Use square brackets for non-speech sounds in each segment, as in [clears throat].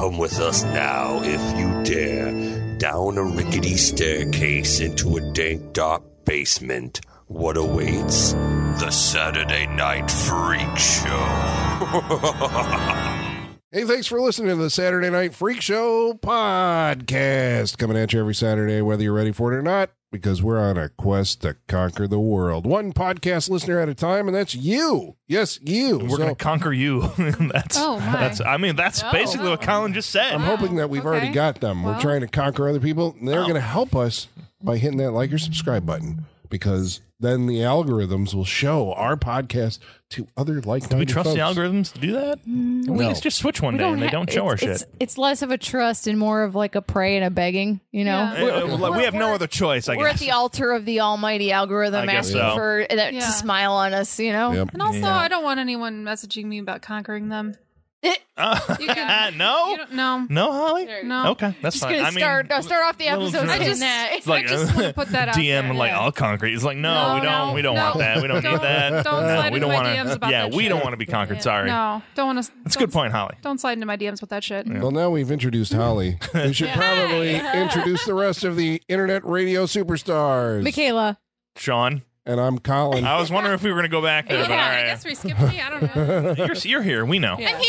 Come with us now, if you dare, down a rickety staircase into a dank, dark basement. What awaits? The Saturday Night Freak Show. [laughs] Hey, thanks for listening to the Saturday Night Freak Show podcast. Coming at you every Saturday, whether you're ready for it or not, because we're on a quest to conquer the world. One podcast listener at a time, and that's you. Yes, you. We're So gonna conquer you. [laughs] that's Oh, my. that's. I mean, that's Oh. basically what Colin just said. I'm hoping that we've already got them. We're trying to conquer other people. and They're Oh. going to help us by hitting that like or subscribe button because then the algorithms will show our podcast to other like Do we trust the algorithms to do that? we No. just switch one day and they ha- don't show our it's, shit. It's, it's less of a trust and more of like a pray and a begging, you know? Uh, uh, we have no other choice, I We're at the altar of the almighty algorithm asking so. for that Yeah. to smile on us, you know? Yep. And also, Yeah. I don't want anyone messaging me about conquering them. Uh, You can- [laughs] no, You don't, no. no, Holly. No. Okay, that's Just fine. gonna I mean, start uh, start off the little episode dramatic. saying just- that. It's like I just wanna put that [laughs] out DM there. like Yeah. I'll conquer. It's like no, No, we don't. no, we don't no. want that. We don't [laughs] Don't- need that. don't no, slide we into don't my wanna- DMs about Yeah, that we shit. don't want to be conquered. Sorry, No. Don't want to. it's a good point, Holly. Don't slide into my DMs with that shit. Well, now we've introduced Holly. We should probably introduce the rest of the internet radio superstars. Michaela. Sean, And I'm Colin. I was wondering if we were going to go back there, Yeah, but all I guess we skipped me. I don't know. [laughs] You're, you're here. We know. Yeah. [laughs]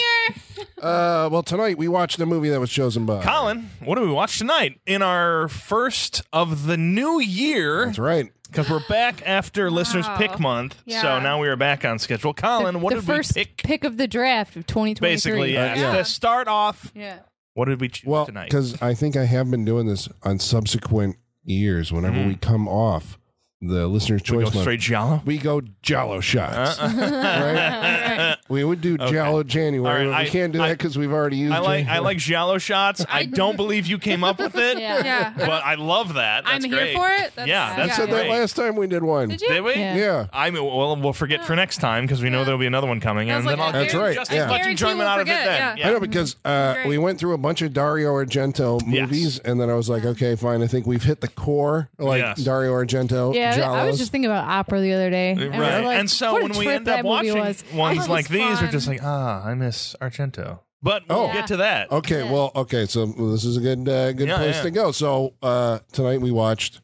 Uh, well, tonight we watched a movie that was chosen by. Colin, what do we watch tonight in our first of the new year? That's right. Because we're back after listeners pick month, so now we are back on schedule. Colin, what the did first we pick? Pick of the draft of 2023. Basically, yeah. Uh, yeah. To start off, Yeah. what did we choose Well, tonight? because I think I have been doing this on subsequent years. Whenever we come off the listener's Mm-hmm. we choice go month, straight Giallo. we go Jello shots. Uh, [laughs] right? We would do Jello January, All right, but we I- can't do I- that because we've already used. I like I like Giallo shots. I [laughs] don't believe you came up with it, Yeah. Yeah. but I love that. That's I'm great. here for it. That's, Yeah, that's I said great. that last time we did one. Did you? Did we? Yeah. Yeah. I mean, well, we'll forget for next time because we know Yeah. there'll be another one coming, I was and then I'll I That's right, just yeah. as much Guarantee enjoyment we'll out of it then. yeah. I know because uh, we went through a bunch of Dario Argento movies, and then I was like, okay, fine. I think we've hit the core, like Dario Argento. Yeah, I was just thinking about opera the other day. And Right. like, and so when we trip end up that movie watching was. ones That like was these, we're just like, ah, I miss Argento. But we'll Oh. get to that. Okay, Yeah. well, okay, so this is a good uh, good Yeah, place yeah. to go. So uh, tonight we watched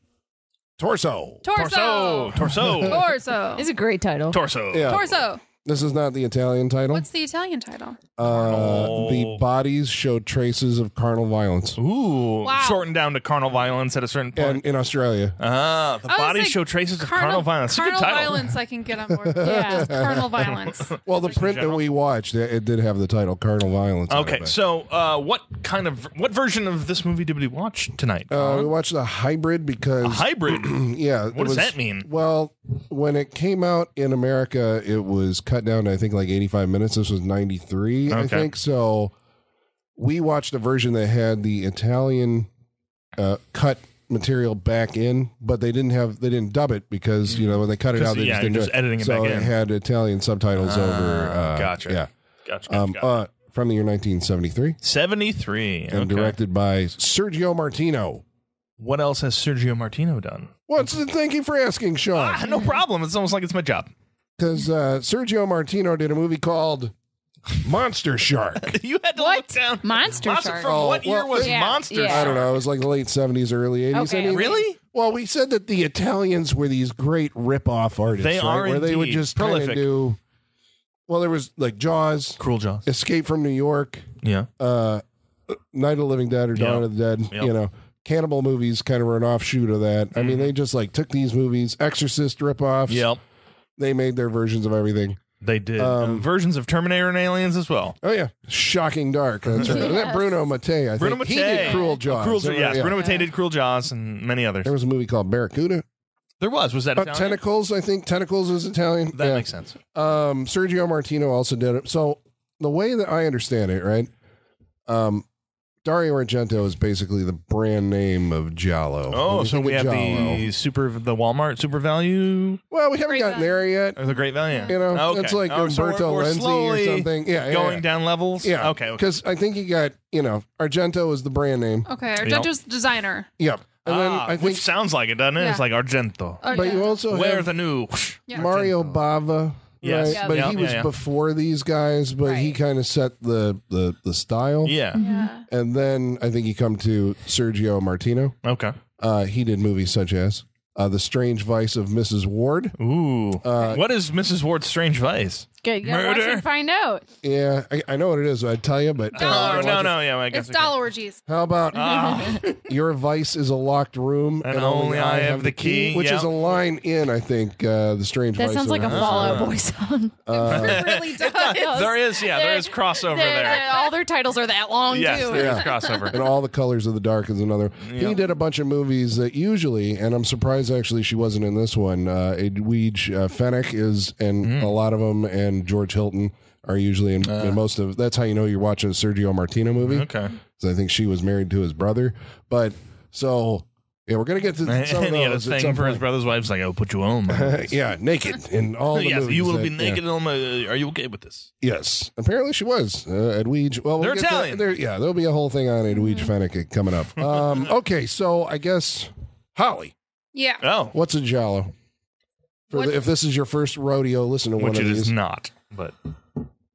Torso. Torso, torso, Torso. It's a great title. torso. Yeah, Torso. This is not the Italian title. What's the Italian title? uh, Carnal. the bodies showed traces of carnal violence, Ooh, Wow. shortened down to carnal violence at a certain point. and in Australia. ah, the I was bodies like, show traces of carnal violence. It's a Carnal good title. violence, I can get on board. Yeah. [laughs] Carnal violence. Well, the print that general. we watched, it, it did have the title "Carnal Violence." on Okay, it. so uh, what kind of what version of this movie did we watch tonight? uh, we watched the hybrid because a hybrid. [clears throat] yeah. it What does was- that mean? Well, when it came out in America, it was cut down to I think like 85 minutes. This was 93, I think. So we watched a version that had the Italian uh, cut material back in, but they didn't have they didn't dub it because you know when they cut it out, they yeah, just didn't you're do it. editing it so it in. had Italian subtitles Ah, over. Uh, gotcha. Yeah. Gotcha. gotcha, Um, gotcha. uh, from the year 1973 Seventy-three. and Okay. directed by Sergio Martino. What else has Sergio Martino done? What's the thank you for asking, Sean? Ah, no problem. It's almost like it's my job. Because uh, Sergio Martino did a movie called Monster Shark. [laughs] you had to What? look down. Monster Shark. From Oh, what year well, was Yeah, Monster yeah. I Shark? don't know. It was like the late 70s, early 80s. Okay. I mean, Really? Well, we said that the Italians were these great rip-off artists, They right? are where they would indeed. just kind of Prolific. do. Well, there was like Jaws, Cruel Jaws. Escape from New York, Yeah. uh, Night of the Living Dead or Dawn Yep. of the Dead. Yep. You know, cannibal movies kind of were an offshoot of that. I Mm-hmm. mean, they just like took these movies, Exorcist rip-offs. Yep. They made their versions of everything. They did. Um, Uh, versions of Terminator and Aliens as well. Oh yeah, Shocking Dark. That's right. [laughs] Wasn't that Bruno Mattei? I Bruno think Mattei. he did Cruel Jaws. Cruel, Is yes, Yeah. Bruno Mattei did Cruel Jaws and many others. There was a movie called Barracuda. There was. Was that Uh, Italian? Tentacles, I think. Tentacles is Italian. That yeah. makes sense. Um, Sergio Martino also did it. So the way that I understand it, right? Um, Dario Argento is basically the brand name of Giallo. Oh, When so we of have Giallo- the super, the Walmart super value Well, we haven't Great gotten value. there yet. or the Great Value. You know, okay. it's like oh, so we're- Umberto we're Lenzi or slowly something. Yeah, yeah, going yeah. down levels. Yeah. Okay. Okay. Because I think you got, you know, Argento is the brand name. Okay, Yep. Argento's designer. Yep. And then Ah, I think which sounds like it, doesn't it? It's like Argento. Oh, But yeah. you also Where have the new Yeah. Mario Bava Yes. right? Yeah. But Yeah, he was yeah. before these guys, but he kind of set the the the style. Yeah. Yeah. And then I think you come to Sergio Martino. Okay. Uh, he did movies such as uh, The Strange Vice of Mrs. Ward. Ooh. Uh, what is Mrs. Ward's strange vice? Good. You gotta watch Murder. and find out. Yeah, I, I know what it is. I'd tell you, but Dollar Oh, no, no, yeah, I guess It's okay. doll orgies. How about Ah. [laughs] Your Vice is a locked room, And only I have the key, which is a line in, I think, uh, The Strange That Vice sounds like a Mrs. Fallout Ward. Boy song. [laughs] Uh, it really [laughs] does. there is, yeah, there is crossover They're- there. they're- all their titles are that long Yes, too. there is Yeah. crossover. and all the colors of the dark is another. Yeah. He did a bunch of movies that usually, and I'm surprised actually she wasn't in this one. Uh, Edwige uh, Fenech is in Mm. a lot of them, and George Hilton are usually in, in most of. That's how you know you're watching a Sergio Martino movie. Okay, Okay. 'cause I think she was married to his brother. But so yeah, we're gonna get to [laughs] some of And he had a thing some for his brother's wife. He's like, I'll put you on. [laughs] yeah, naked in all the [laughs] yes, movies. you will that- be yeah. naked on my. Are you okay with this? Yes, apparently she was uh, Edwige. Well, we'll They're get to- Italian. there- yeah, there'll be a whole thing on Edwige Fenech coming up. Um, okay, so I guess Holly, Yeah. Oh, what's a giallo? For What- the, if this is your first rodeo, listen to one which of it these. is not, but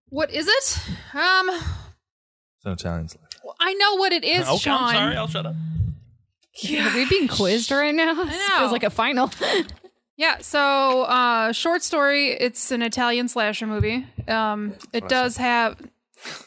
What is it? Um, it's an Italian slasher. I know what it is, [laughs] okay, Sean. I'm sorry. I'll shut up. Are we being quizzed right now? This know. feels like a final. [laughs] Yeah, so uh short story, it's an Italian slasher movie. Um it does have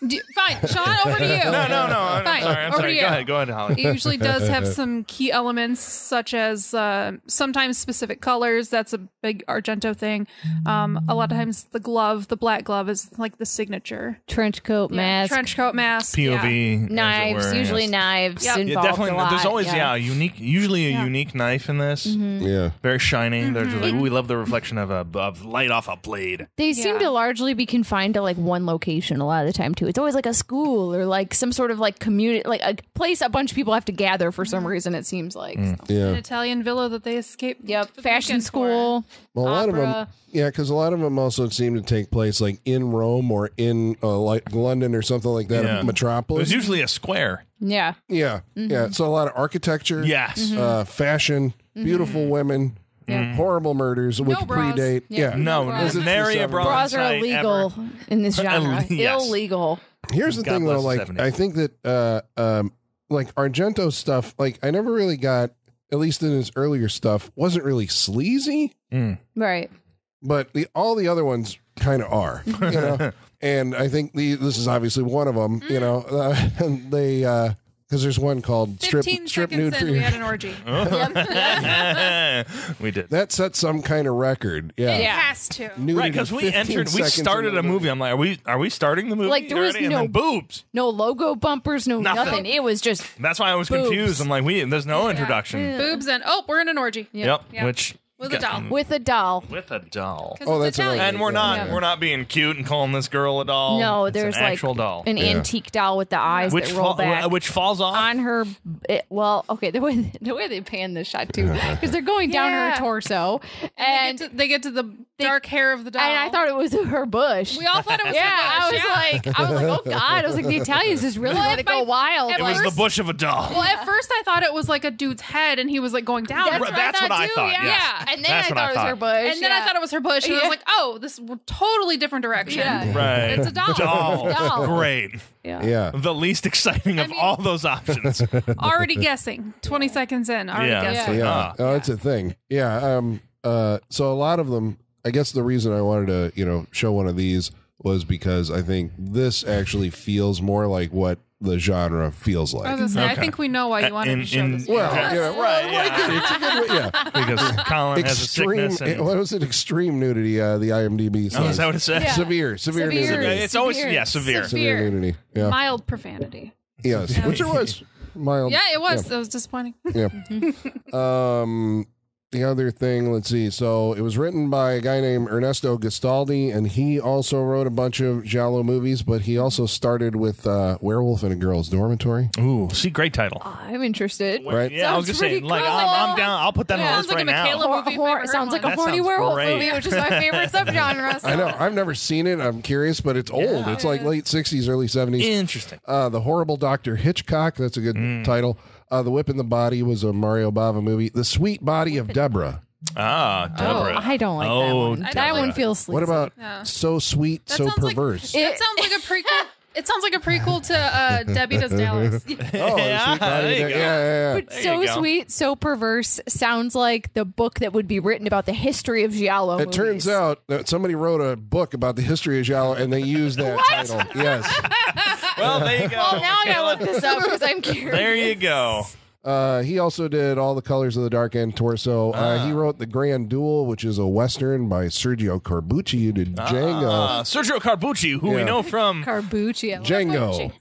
D- fine, Sean, over to you. [laughs] No, no, no. I'm Fine, sorry. I'm over sorry. to Go you. ahead. Go ahead, Holly. It usually does [laughs] have some key elements such as uh, sometimes specific colors. That's a big Argento thing. Um, a lot of times the glove, the black glove, is like the signature. Trench coat, Yeah, mask, trench coat mask. POV. as it knives. were, usually yes. knives Yep. Yeah, definitely. a lot. There's always yeah. yeah. a unique, usually a Yeah. unique knife in this. Yeah, Very shiny. They're just like, Mm-hmm. we love the reflection of a of light off a blade. They seem to largely be confined to like one location a lot of the time too. It's always like a school or like some sort of like community, like a place a bunch of people have to gather for Mm. some reason. It seems like. So. An yeah. Italian villa that they escaped. Yep, the fashion school. Well, a lot of them, yeah, because a lot of them also seem to take place like in Rome or in uh, like London or something like that, Yeah. metropolis. There's usually a square. Yeah, yeah, Mm-hmm. yeah. So a lot of architecture. Yes. uh, fashion, beautiful women, horrible murders, which No bras. predate. Yeah. Yeah. No, bras. no, nary a Bras bra bras are sight illegal ever. in this [laughs] genre. Yes. Illegal. Here's the God thing, bless though. the Like, 70s. I think that, uh, um, like Argento stuff, like I never really got, at least in his earlier stuff, wasn't really sleazy, Mm. Right. but the all the other ones kind of are, you know. [laughs] and I think the this is obviously one of them, you know. Uh, [laughs] and they because there's one called strip strip seconds nude for in, we had an orgy. [laughs] Oh. [laughs] we did. That set some kind of record, yeah. It has to. Nudity Right, because we entered, we started a the movie. I'm like, are we are we starting the movie Like, there was already? And no- boobs. No logo bumpers. No Nothing. nothing. It was just That's why I was Boobs. confused. I'm like, we there's no introduction. Boobs and oh, we're in an orgy. Yep. Yeah. Which With a doll. with a doll. with a doll. Oh, that's another Italian. And we're not Yeah. we're not being cute and calling this girl a doll. No, It's there's an like actual doll. an antique doll with the eyes which that roll fall- back. which falls off. on her it, well okay the way [laughs] the way they pan this shot too [laughs] because they're going down Yeah. her torso And and they get, to, they get to the dark hair of the doll. and I thought it was [laughs] her bush we all thought it was. [laughs] yeah her I bush, was yeah. like I was like oh god I was like the Italians just really Well, let if it go I- wild at it was the bush of a doll. Well, at first I thought it was like a dude's head, and he was like going down. That's Right, what that's I what thought I too, thought, yeah, yes. and then That's I what I thought it was her bush and then I thought it was her bush, and I was like, "Oh, this totally different direction." Yeah. right. It's a doll. Doll. Doll. Great. yeah Yeah. The least exciting of mean- all those options. [laughs] Already guessing. Twenty seconds in, already Yeah. guessing. Yeah. Ah. Oh, it's a thing. Yeah. Um. Uh. So a lot of them. I guess the reason I wanted to, you know, show one of these was because I think this actually feels more like what the genre feels I was like. gonna say, I Okay. think we know why you wanted In- to show in- this. Well, Yeah. you know, Right, yeah. [laughs] I it. It's a good way- yeah. [laughs] because Colin has a Extreme. sickness. And, What was it? Extreme nudity. Uh, the IMDb says. oh, is that what it says? Yeah. Severe. Severe, Severe. nudity. It's always yeah, severe. Severe Severe. nudity. Yeah. Mild profanity. yes. Which it was. [laughs] Mild. Yeah, it was. It was disappointing. Yeah. um, the other thing, let's see. So it was written by a guy named Ernesto Gastaldi, and he also wrote a bunch of Giallo movies, but he also started with uh, Werewolf in a Girl's Dormitory. Ooh, see, great title. I'm interested Right. Yeah, I was Sounds gonna say, pretty like, cool. I'm, I'm down. I'll put that Yeah, on the sounds list like right a now. Movie if hor- sounds like a. That horny werewolf great. movie, which is my favorite [laughs] subgenre. So. I know. I've never seen it. I'm curious, but it's old. It's like late 60s, early 70s. Interesting. Uh, the Horrible Doctor Hitchcock. That's a good Mm. title. Uh, the Whip in the Body was a Mario Bava movie. The Sweet Body of Deborah. Ah, Oh, Deborah. I don't like that Oh, one. That Deborah. one feels sleazy. What about Yeah. so sweet, That so sounds like- perverse? It sounds like a prequel. [laughs] It sounds like a prequel to uh, [laughs] Debbie Does Dallas. [laughs] oh, [laughs] Yeah, there you go. yeah, yeah. But There so you go. sweet, so perverse sounds like the book that would be written about the history of Giallo. It turns out that somebody wrote a book about the history of Giallo and they used that title. Yes. Well, there you go. Well, now I gotta look this up because I'm curious. There you go. Uh, he also did All the Colors of the Dark and Torso. Uh, he wrote The Grand Duel, which is a Western by Sergio Corbucci, You did Django. Uh, Sergio Corbucci, who we know from Corbucci. I Django. Corbucci.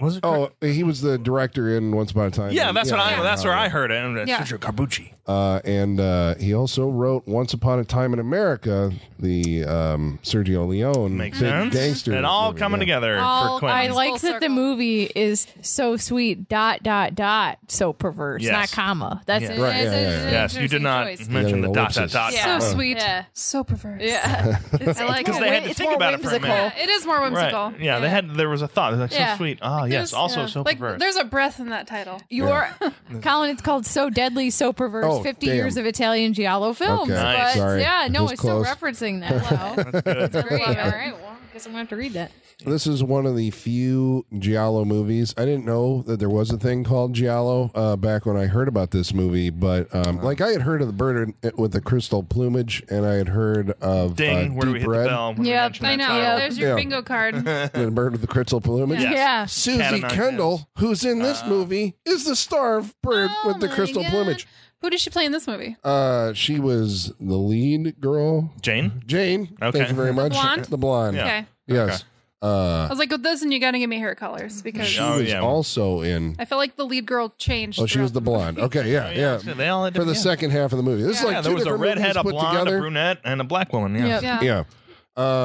was it? Oh, he was the director in Once Upon a Time. yeah, that's what I. yeah. That's where I heard it. Yeah. Sergio Corbucci. Uh, and uh, he also wrote Once Upon a Time in America, the um, Sergio Leone Makes big sense. gangster. It all movie, coming yeah. together All- for Quentin. I Full like that the circle. movie is so sweet. Dot dot dot. So perverse, Yes. not comma. That's Yeah. it. Right, It's- yeah, yeah, yeah. yes, you did interesting not choice. mention the Yeah, dot dot ellipsis. dot. Yeah. So sweet. Yeah. So perverse. Yeah, [laughs] it's, I like it's it. more They had to think more about it for a minute. It is more whimsical. Right. Yeah, they had. There was a thought. It's like Yeah. sweet. Ah, yes. There's- Also yeah. so like, perverse. There's a breath in that title. You're, [laughs] Colin. It's called "So Deadly, So Perverse." Oh, Fifty damn. years of Italian giallo films. Okay. Nice. But Sorry. yeah, no, Was it's still referencing that. [laughs] Wow, that's great. All right, well, I guess I'm gonna have to read that. This is one of the few Giallo movies. I didn't know that there was a thing called Giallo uh, back when I heard about this movie, but um, like I had heard of the bird with the crystal plumage, and I had heard of Ding. uh, where do we Deep hit the Red, bell? when we Yep, mention I know. title? There's your Yeah. bingo card. [laughs] the bird with the crystal plumage. Yes. Yeah. Suzy Kendall, who's in this movie, is the star of Bird Oh with the crystal God. plumage. Who did she play in this movie? Uh, she was the lead girl, Jane. Jane. Okay. Thank you very much. blonde? The blonde. Yeah. Okay. Yes. Uh, I was like, with this, and you got to give me hair colors because she Oh, was yeah. also in. I feel like the lead girl changed. Oh, she was the throughout blonde. Okay, yeah, [laughs] yeah. So they all had For the different- second half of the movie, this is Yeah. like Yeah, two there was a different redhead, movies a put blonde, a together. brunette, and a black woman. Yeah. Yep. Yeah. Yeah.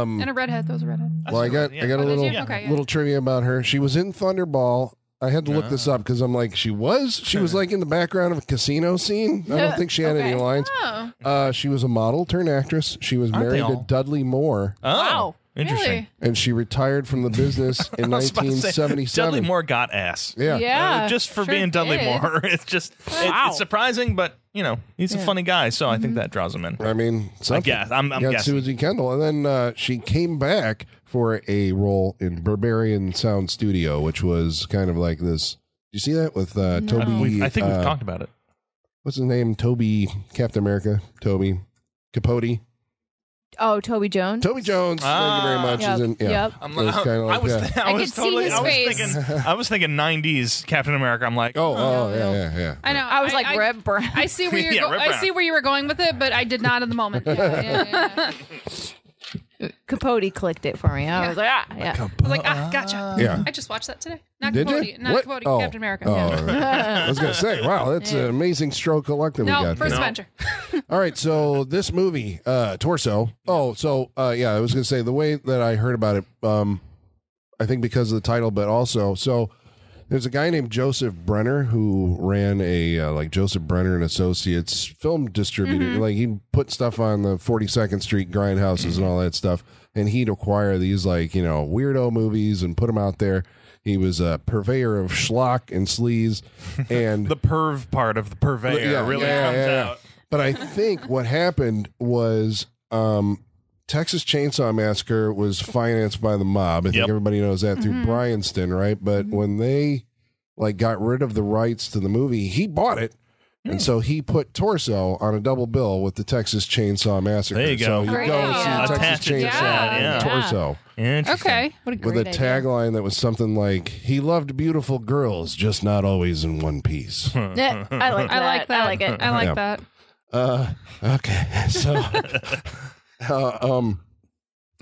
Um, And a redhead. That was a redhead. well, I got I got a Oh, did little you? Okay, yeah. little trivia about her. She was in Thunderball. I had to look this Ah. up because I'm like, she was she was like in the background of a casino scene. I don't think she had any [laughs] Okay. lines. Oh, Uh, she was a model turned actress. She was Aren't they married to? Dudley Moore, Oh, Wow. interesting. really? and she retired from the business [laughs] in I was about to say, 1977. Dudley Moore got ass. Yeah. Yeah, Uh, just for sure being Dudley did. Moore. [laughs] It's just it- Wow. it's surprising, but you know he's a funny guy, so I think that draws him in. I mean, something. guess. I'm- I'm You got guessing. Suzy Kendall, and then uh, she came back for a role in Berberian Sound Studio, which was kind of like this. Do You see that with uh, No. Toby? We've- I think we've uh, talked about it. What's his name? Toby Captain America. Toby Capote. Oh, Toby Jones. Toby Jones. thank you very Ah. much. Yep, in, yeah. yep. I'm, It was kinda I was, that. I, I was could see totally, his I was thinking, I was thinking '90s Captain America. I'm like, Oh, oh, no, yeah, no. yeah, yeah. I know. I was like I, Reb Brown. I see where [laughs] you're. Yeah, go- I see where you were going with it, but I did not in the moment. yeah, yeah, yeah. [laughs] Capote clicked it for me. I was like, ah, yeah. I was like, ah, gotcha. Yeah. I just watched that today. Not Did Capote. you? Not What? Capote. Oh. Captain America. Oh, yeah. I was gonna say, wow, that's an [laughs] amazing stroke of luck that we No, got. First there. Avenger. [laughs] All right, so this movie, uh, Torso. Oh, so uh, yeah, I was gonna say the way that I heard about it, um, I think because of the title, but also so there's a guy named Joseph Brenner who ran a uh, like Joseph Brenner and Associates film distributor. Mm-hmm. Like he'd put stuff on the 42nd Street grindhouses and all that stuff, and he'd acquire these like you know weirdo movies and put them out there. He was a purveyor of schlock and sleaze, [laughs] and the perv part of the purveyor Yeah, really yeah, comes yeah. out. But I think what happened was um, Texas Chainsaw Massacre was [laughs] financed by the mob. I think Yep. everybody knows that through Bryanston, right? But when they like got rid of the rights to the movie, he bought it. Hmm. And so he put Torso on a double bill with the Texas Chainsaw Massacre. There you go. So you Great go idea. see Texas Attach it to Chainsaw that, and yeah. Torso Interesting. Okay. What a with great a idea. tagline that was something like, "He loved beautiful girls, just not always in one piece." [laughs] Yeah, [laughs] I like that. I like that. I like it. I like Yeah. that. Uh, okay. So, uh, um,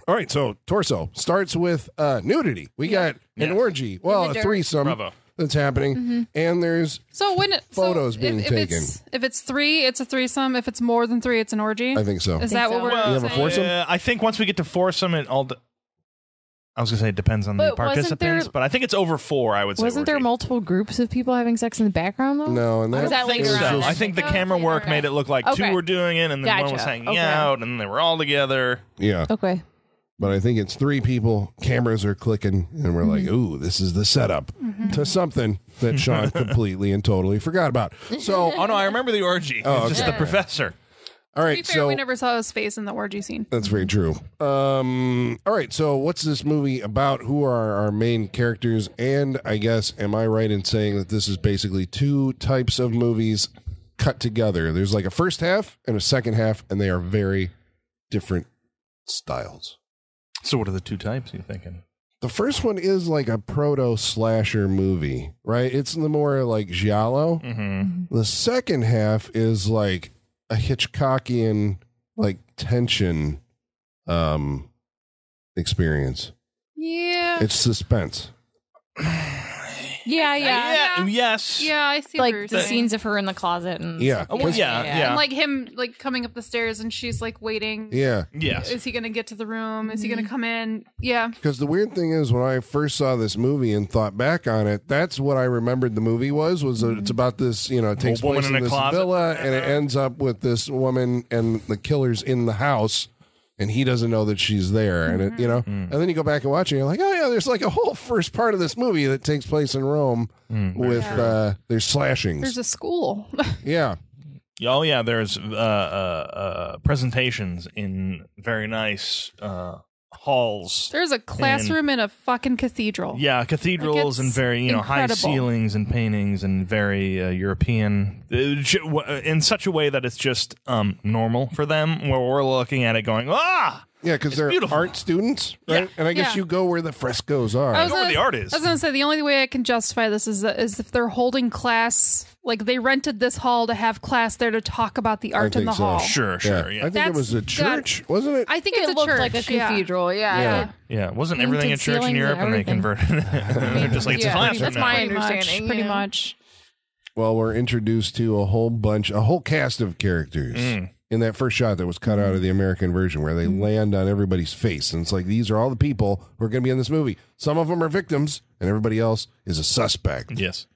all right. So, torso starts with uh, nudity. We got an Yeah. orgy. Well, a dirt. threesome Bravo. that's happening, and there's So when it, Photos so being if, if It's, if it's three, it's a threesome. If it's more than three, it's an orgy. I think so. Is that so. what we're Well, You have a saying? foursome? Uh, I think once we get to foursome, it all. d I was gonna say it depends on But the participants, there- but I think it's over four. I would say. Wasn't there orgy. multiple groups of people having sex in the background though? No, and Or was that, that I think later so. on? I think the camera later work on. made it look like Okay. two were doing it, and then one was hanging Okay. out, and they were all together. yeah. Okay. But I think it's three people. Cameras are clicking, and we're like, mm-hmm. "Ooh, this is the setup mm-hmm. to something that Sean [laughs] completely and totally forgot about." So, [laughs] Oh no, I remember the orgy. Oh, it's just the professor. All To be fair, so we never saw his face in the orgy scene. That's very true. Um, all right, so what's this movie about? Who are our main characters? And I guess, am I right in saying that this is basically two types of movies cut together? There's like a first half and a second half, and they are very different styles. So what are the two types you're thinking? The first one is like a proto slasher movie, right? It's the more like giallo. Mm-hmm. The second half is like a Hitchcockian like tension um experience. Yeah. It's suspense. [sighs] [sighs] Yeah, yeah. Yeah. Yes. yeah, I see Like the saying. scenes of her in the closet and Yeah. Oh, well, yeah, yeah. And like him like coming up the stairs and she's like waiting. Yeah. Yes. Is he gonna get to the room? Is he Mm-hmm. gonna come in? Yeah. Because the weird thing is, when I first saw this movie and thought back on it, that's what I remembered the movie was. Was that it's about this, you know, it takes woman place in in, this closet. villa, and it ends up with this woman and the killer's in the house, and he doesn't know that she's there, and it, you know, and then you go back and watch it, and you're like, oh yeah, there's like a whole first part of this movie that takes place in Rome with uh, there's slashings, There's a school. [laughs] yeah, Oh yeah, there's uh, uh, uh, presentations in very nice uh, halls. There's a classroom in a fucking cathedral. Yeah, cathedrals Like, and very you know high ceilings and paintings and very uh, European uh, uh, in such a way that it's just um, normal for them. Where we're looking at it going ah, yeah, because It's they're beautiful. art students, right? Yeah. And I guess Yeah. you go where the frescoes are. I was know where gonna- the art is. I was gonna say the only way I can justify this is that, is if they're holding class, like they rented this hall to have class there to talk about the art in the so. hall. sure, sure, yeah, I think it was a got- church, wasn't it? I think it it's a looked church. like a cathedral. Yeah. Yeah. yeah. Wasn't everything a church in Europe and and they everything. converted [laughs] it? just like it's Yeah, a classroom that's now. my Pretty much, understanding, Pretty yeah. much. Well, we're introduced to a whole bunch, a whole cast of characters Mm. In that first shot that was cut out of the American version, where they land on everybody's face, and it's like these are all the people who are going to be in this movie. Some of them are victims, and everybody else is a suspect Yes.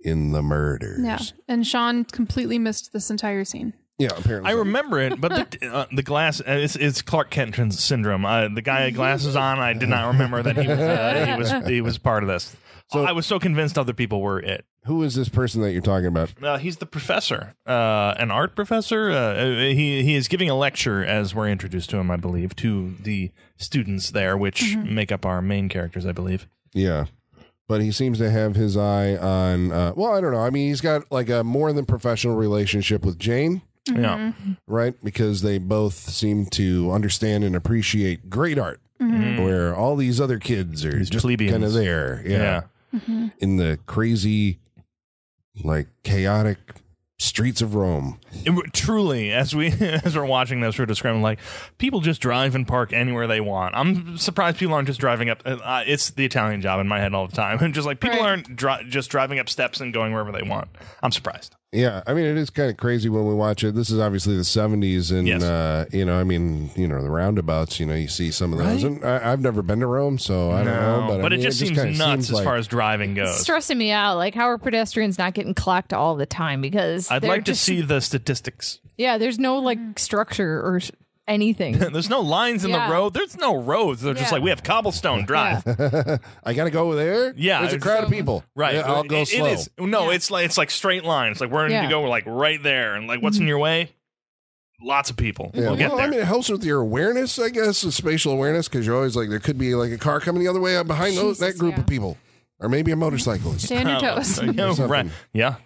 in the murders. Yeah. And Sean completely missed this entire scene. yeah. Apparently, I remember it, but the, [laughs] uh, the glass, uh, it's, it's Clark Kent syndrome. Uh, the guy with glasses [laughs] on, I did not remember that he was, uh, he was, he was part of this. So- I was so convinced other people were it. Who is this person that you're talking about? Uh, he's the professor, uh, an art professor. Uh, he he is giving a lecture as we're introduced to him, I believe, to the students there, which make up our main characters, I believe. Yeah. But he seems to have his eye on. Uh, well, I don't know. I mean, he's got like a more than professional relationship with Jane, Yeah, right? Because they both seem to understand and appreciate great art, where all these other kids are These just plebeians. kind of there. yeah. Yeah. In the crazy, like chaotic streets of Rome. It truly, as we [laughs] as we're watching this, we're describing like people just drive and park anywhere they want. I'm surprised people aren't just driving up. Uh, it's the Italian job in my head all the time, and [laughs] just like people Right. aren't dri- just driving up steps and going wherever they want. I'm surprised. Yeah, I mean it is kind of crazy when we watch it. This is obviously the '70s, and Yes. uh, you know, I mean, you know, the roundabouts. You know, you see some of those, Right? and I, I've never been to Rome, so I don't know. But, I mean, it just seems kinda nuts seems as like- far as driving goes. stressing me out. Like, how are pedestrians not getting clocked all the time? Because I'd they're like to see the statistics. Yeah, there's no like structure or s- anything. [laughs] There's no lines in Yeah. the road. There's no roads. They're just Yeah. like we have cobblestone drive. [laughs] I got to go over there. Yeah, there's a it's- crowd of people. Right. Yeah, I'll go It- slow. It is. No, it's like it's like straight line. It's like we're going Yeah. to go like right there, and like what's mm-hmm. in your way? Lots of people. Yeah, We'll get well, there. I mean, it helps with your awareness, I guess, the spatial awareness, because you're always like, there could be like a car coming the other way out behind those, that group yeah. of people, or maybe a motorcyclist. Stay on your toes. [laughs] yeah, right. Yeah.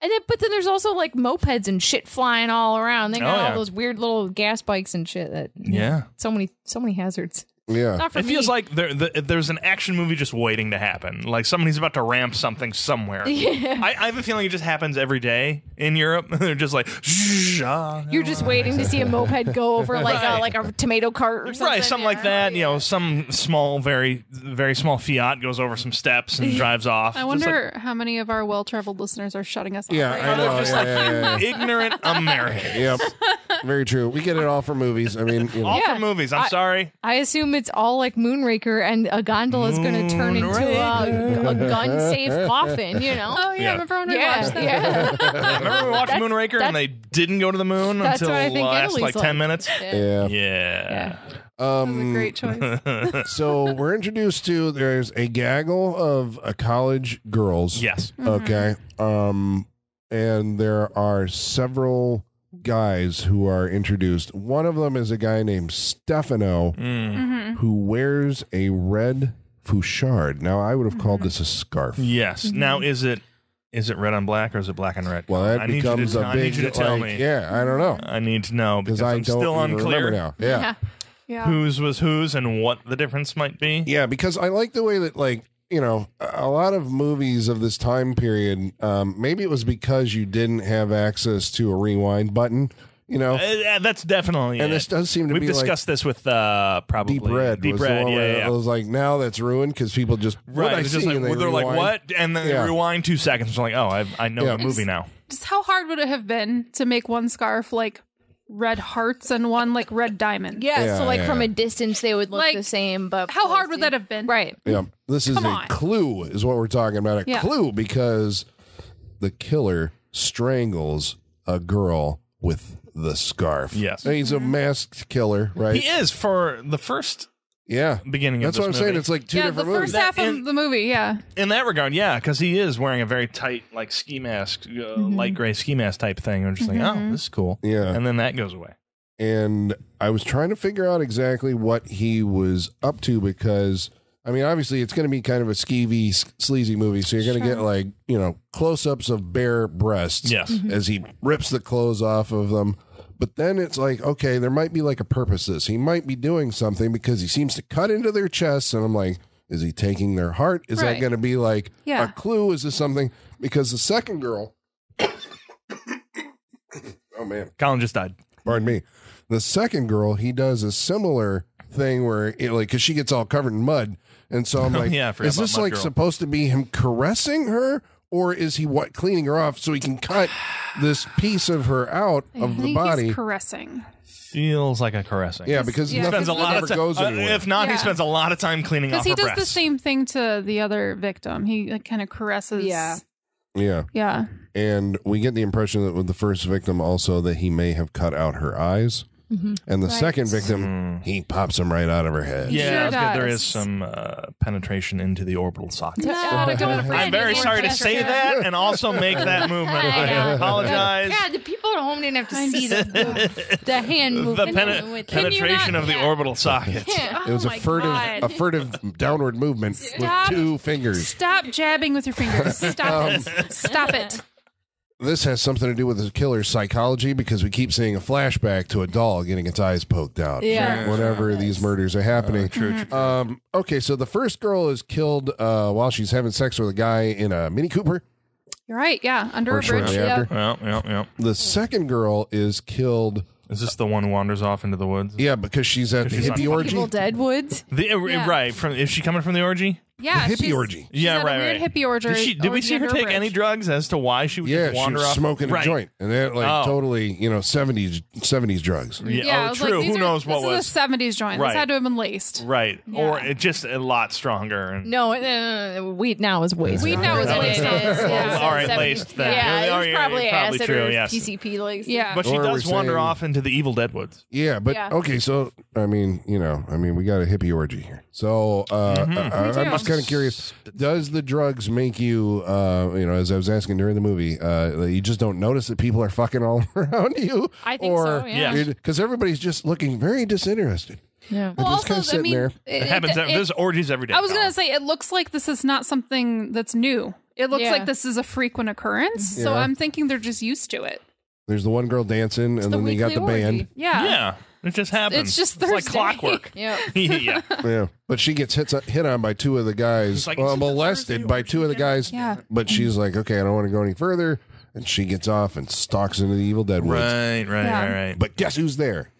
And then, but then there's also like mopeds and shit flying all around. They got Oh, all those weird little gas bikes and shit. That Yeah. so many, so many hazards. Yeah, Not for It feels like there, the, there's an action movie just waiting to happen. Like somebody's about to ramp something somewhere. [laughs] I, I have a feeling it just happens every day in Europe. [laughs] They're just like, "Shh, ah." you're just waiting to see a moped go over like a like a tomato cart or something. right, something like Yeah. that. You know, some small, very, very small Fiat goes over some steps and [laughs] drives off. I Just like wonder how many of our well-traveled listeners are shutting us off. yeah, right I know. just yeah, like yeah, yeah. ignorant Americans. Yep, very true. We get it all from movies. I mean, you know. All Yeah. for movies. I'm I- sorry. I assume it's all like Moonraker, and a gondola is going to turn into a, a gun-safe coffin. You know? Oh yeah, Yeah. remember when we yeah, watched that? yeah. Remember we watched That's- Moonraker that's- and they didn't go to the moon That's until what I think last Italy's like like. ten minutes? yeah. Yeah. That was a Um, great choice. [laughs] so we're introduced to there's a gaggle of uh, college girls. Yes. Okay. Um, and there are several guys who are introduced. One of them is a guy named Stefano Mm-hmm. who wears a red foulard. Now, I would have called this a scarf. Yes. Mm-hmm. Now is it is it red on black or is it black on red? Well, that I need you to becomes tell- a I need big. you to tell like, me. Yeah, I don't know I need to know because because I I'm don't still unclear remember now. Yeah. Yeah. whose was whose and what the difference might be. Yeah, because I like the way that like you know a lot of movies of this time period. Um, maybe it was because you didn't have access to a rewind button. You know, Uh, that's definitely and it. this does seem to We've be discussed this with uh, probably deep red. Deep was red, the one yeah, yeah. I was like, now that's ruined because people just what Right, I see just like they they're like what, and then Yeah. they rewind two seconds. It's like, oh, I I know Yeah. the movie now. Just how hard would it have been to make one scarf like red hearts and one like red diamond? Yeah, Yeah, so like yeah, from yeah. a distance they would look Like, the same, but How hard would that have been? Right. Yeah, this is Come a on. clue, is what we're talking about. A Yeah. clue because the killer strangles a girl with the scarf. Yes. And he's a masked killer, right? He is for the first yeah, beginning that's of what I'm this saying. It's like two yeah, the different first movies. half That- of in- the movie, yeah. in that regard, yeah, because he is wearing a very tight, like ski mask, uh, mm-hmm. light gray ski mask type thing. I'm just like, oh, mm-hmm. this is cool. Yeah. and then that goes away. and I was trying to figure out exactly what he was up to because I mean, obviously, it's going to be kind of a skeevy, sleazy movie, so you're going to get like you know close-ups of bare breasts Yes. Mm-hmm. as he rips the clothes off of them. But then it's like, okay, there might be like a purpose. This he might be doing something because he seems to cut into their chests, and I'm like, is he taking their heart? Is that going to be like Yeah. a clue? Is this something? Because the second girl, [coughs] oh man, Colin just died. pardon me. The second girl, he does a similar thing where, it, like, because she gets all covered in mud, and so I'm [laughs] Oh, like, yeah, is this like Girl. supposed to be him caressing her, or is he what cleaning her off so he can cut this piece of her out I of the body? he's caressing. Feels like a caressing. yeah, because Yeah, nothing spends a lot ever of time. goes uh, anywhere. if not, he spends a lot of time cleaning Because he her does the same thing to the other victim. He like, kind of caresses. Yeah. yeah, Yeah. and we get the impression that with the first victim also that he may have cut out her eyes, and the Right. second victim he pops him right out of her head. Yeah, Sure I was gonna- there does. is some uh, penetration into the orbital socket. Not a I'm very sorry to Jessica. say that and also make that [laughs] movement. I I apologize. God, the people at home didn't have to see the, the, [laughs] the hand The movement. pene- with- penetration of the Yeah. orbital socket. Yeah. It was Oh a furtive, God. a furtive downward movement Stop. with two fingers. Stop jabbing with your fingers. Stop [laughs] Um, it. Stop it. This has something to do with the killer's psychology because we keep seeing a flashback to a doll getting its eyes poked out. Yeah. Whenever these murders are happening. True, true, true. Um, okay, so the first girl is killed uh, while she's having sex with a guy in a Mini Cooper. You're right. Yeah. Under Or a bridge. shortly Yeah. after. Well, yeah, yeah. The second girl is killed, Is this the one who wanders off into the woods? yeah, because she's at the She's on hippie orgy. Evil Dead Woods. The, uh, Yeah. Right. From is she coming from the orgy? Yeah. The hippie orgy. Yeah, at a right, Weird right. hippie orgy. Did, she, did we see her take bridge. any drugs as to why she would Yeah, just she was off? smoking a Right. joint, and they're like Oh. totally, you know, seventies seventies drugs. Yeah, Yeah, oh, true. Like, Who are- knows what this was? is a '70s joint. Right. This had to have been laced. Right. Or it just a lot stronger. No, uh, weed now is way. Weed now is way it's stronger. not- Yeah. All right, Seventy- laced then. Yeah, Yeah, it oh, was yeah, probably probably acid true, or. PCP laced. Yeah. But she does wander off into the evil dead woods. Yeah, but okay, so I mean, you know, I mean, we got a hippie orgy here. So uh, Mm-hmm. I, I'm just kind of curious: Does the drugs make you, uh, you know, as I was asking during the movie, uh, you just don't notice that people are fucking all [laughs] around you? I think or, so, yeah. Because everybody's just looking very disinterested. Yeah. Well, just kind also, of I sitting mean, there. it, It happens. it- there's orgies every day. I was gonna say it looks like this is not something that's new. It looks Yeah. like this is a frequent occurrence. So I'm thinking they're just used to it. There's the one girl dancing, and the then you got the orgy. band. Yeah. Yeah, it just happens. It's just like clockwork. [laughs] Yeah. [laughs] yeah. Yeah, but she gets hit hit on by two of the guys, like, well, is it the molested by two of the guys. Yeah. But she's like, okay, I don't want to go any further, and she gets off and stalks into the Evil Dead woods. Right, right, Yeah. right, right. But guess who's there?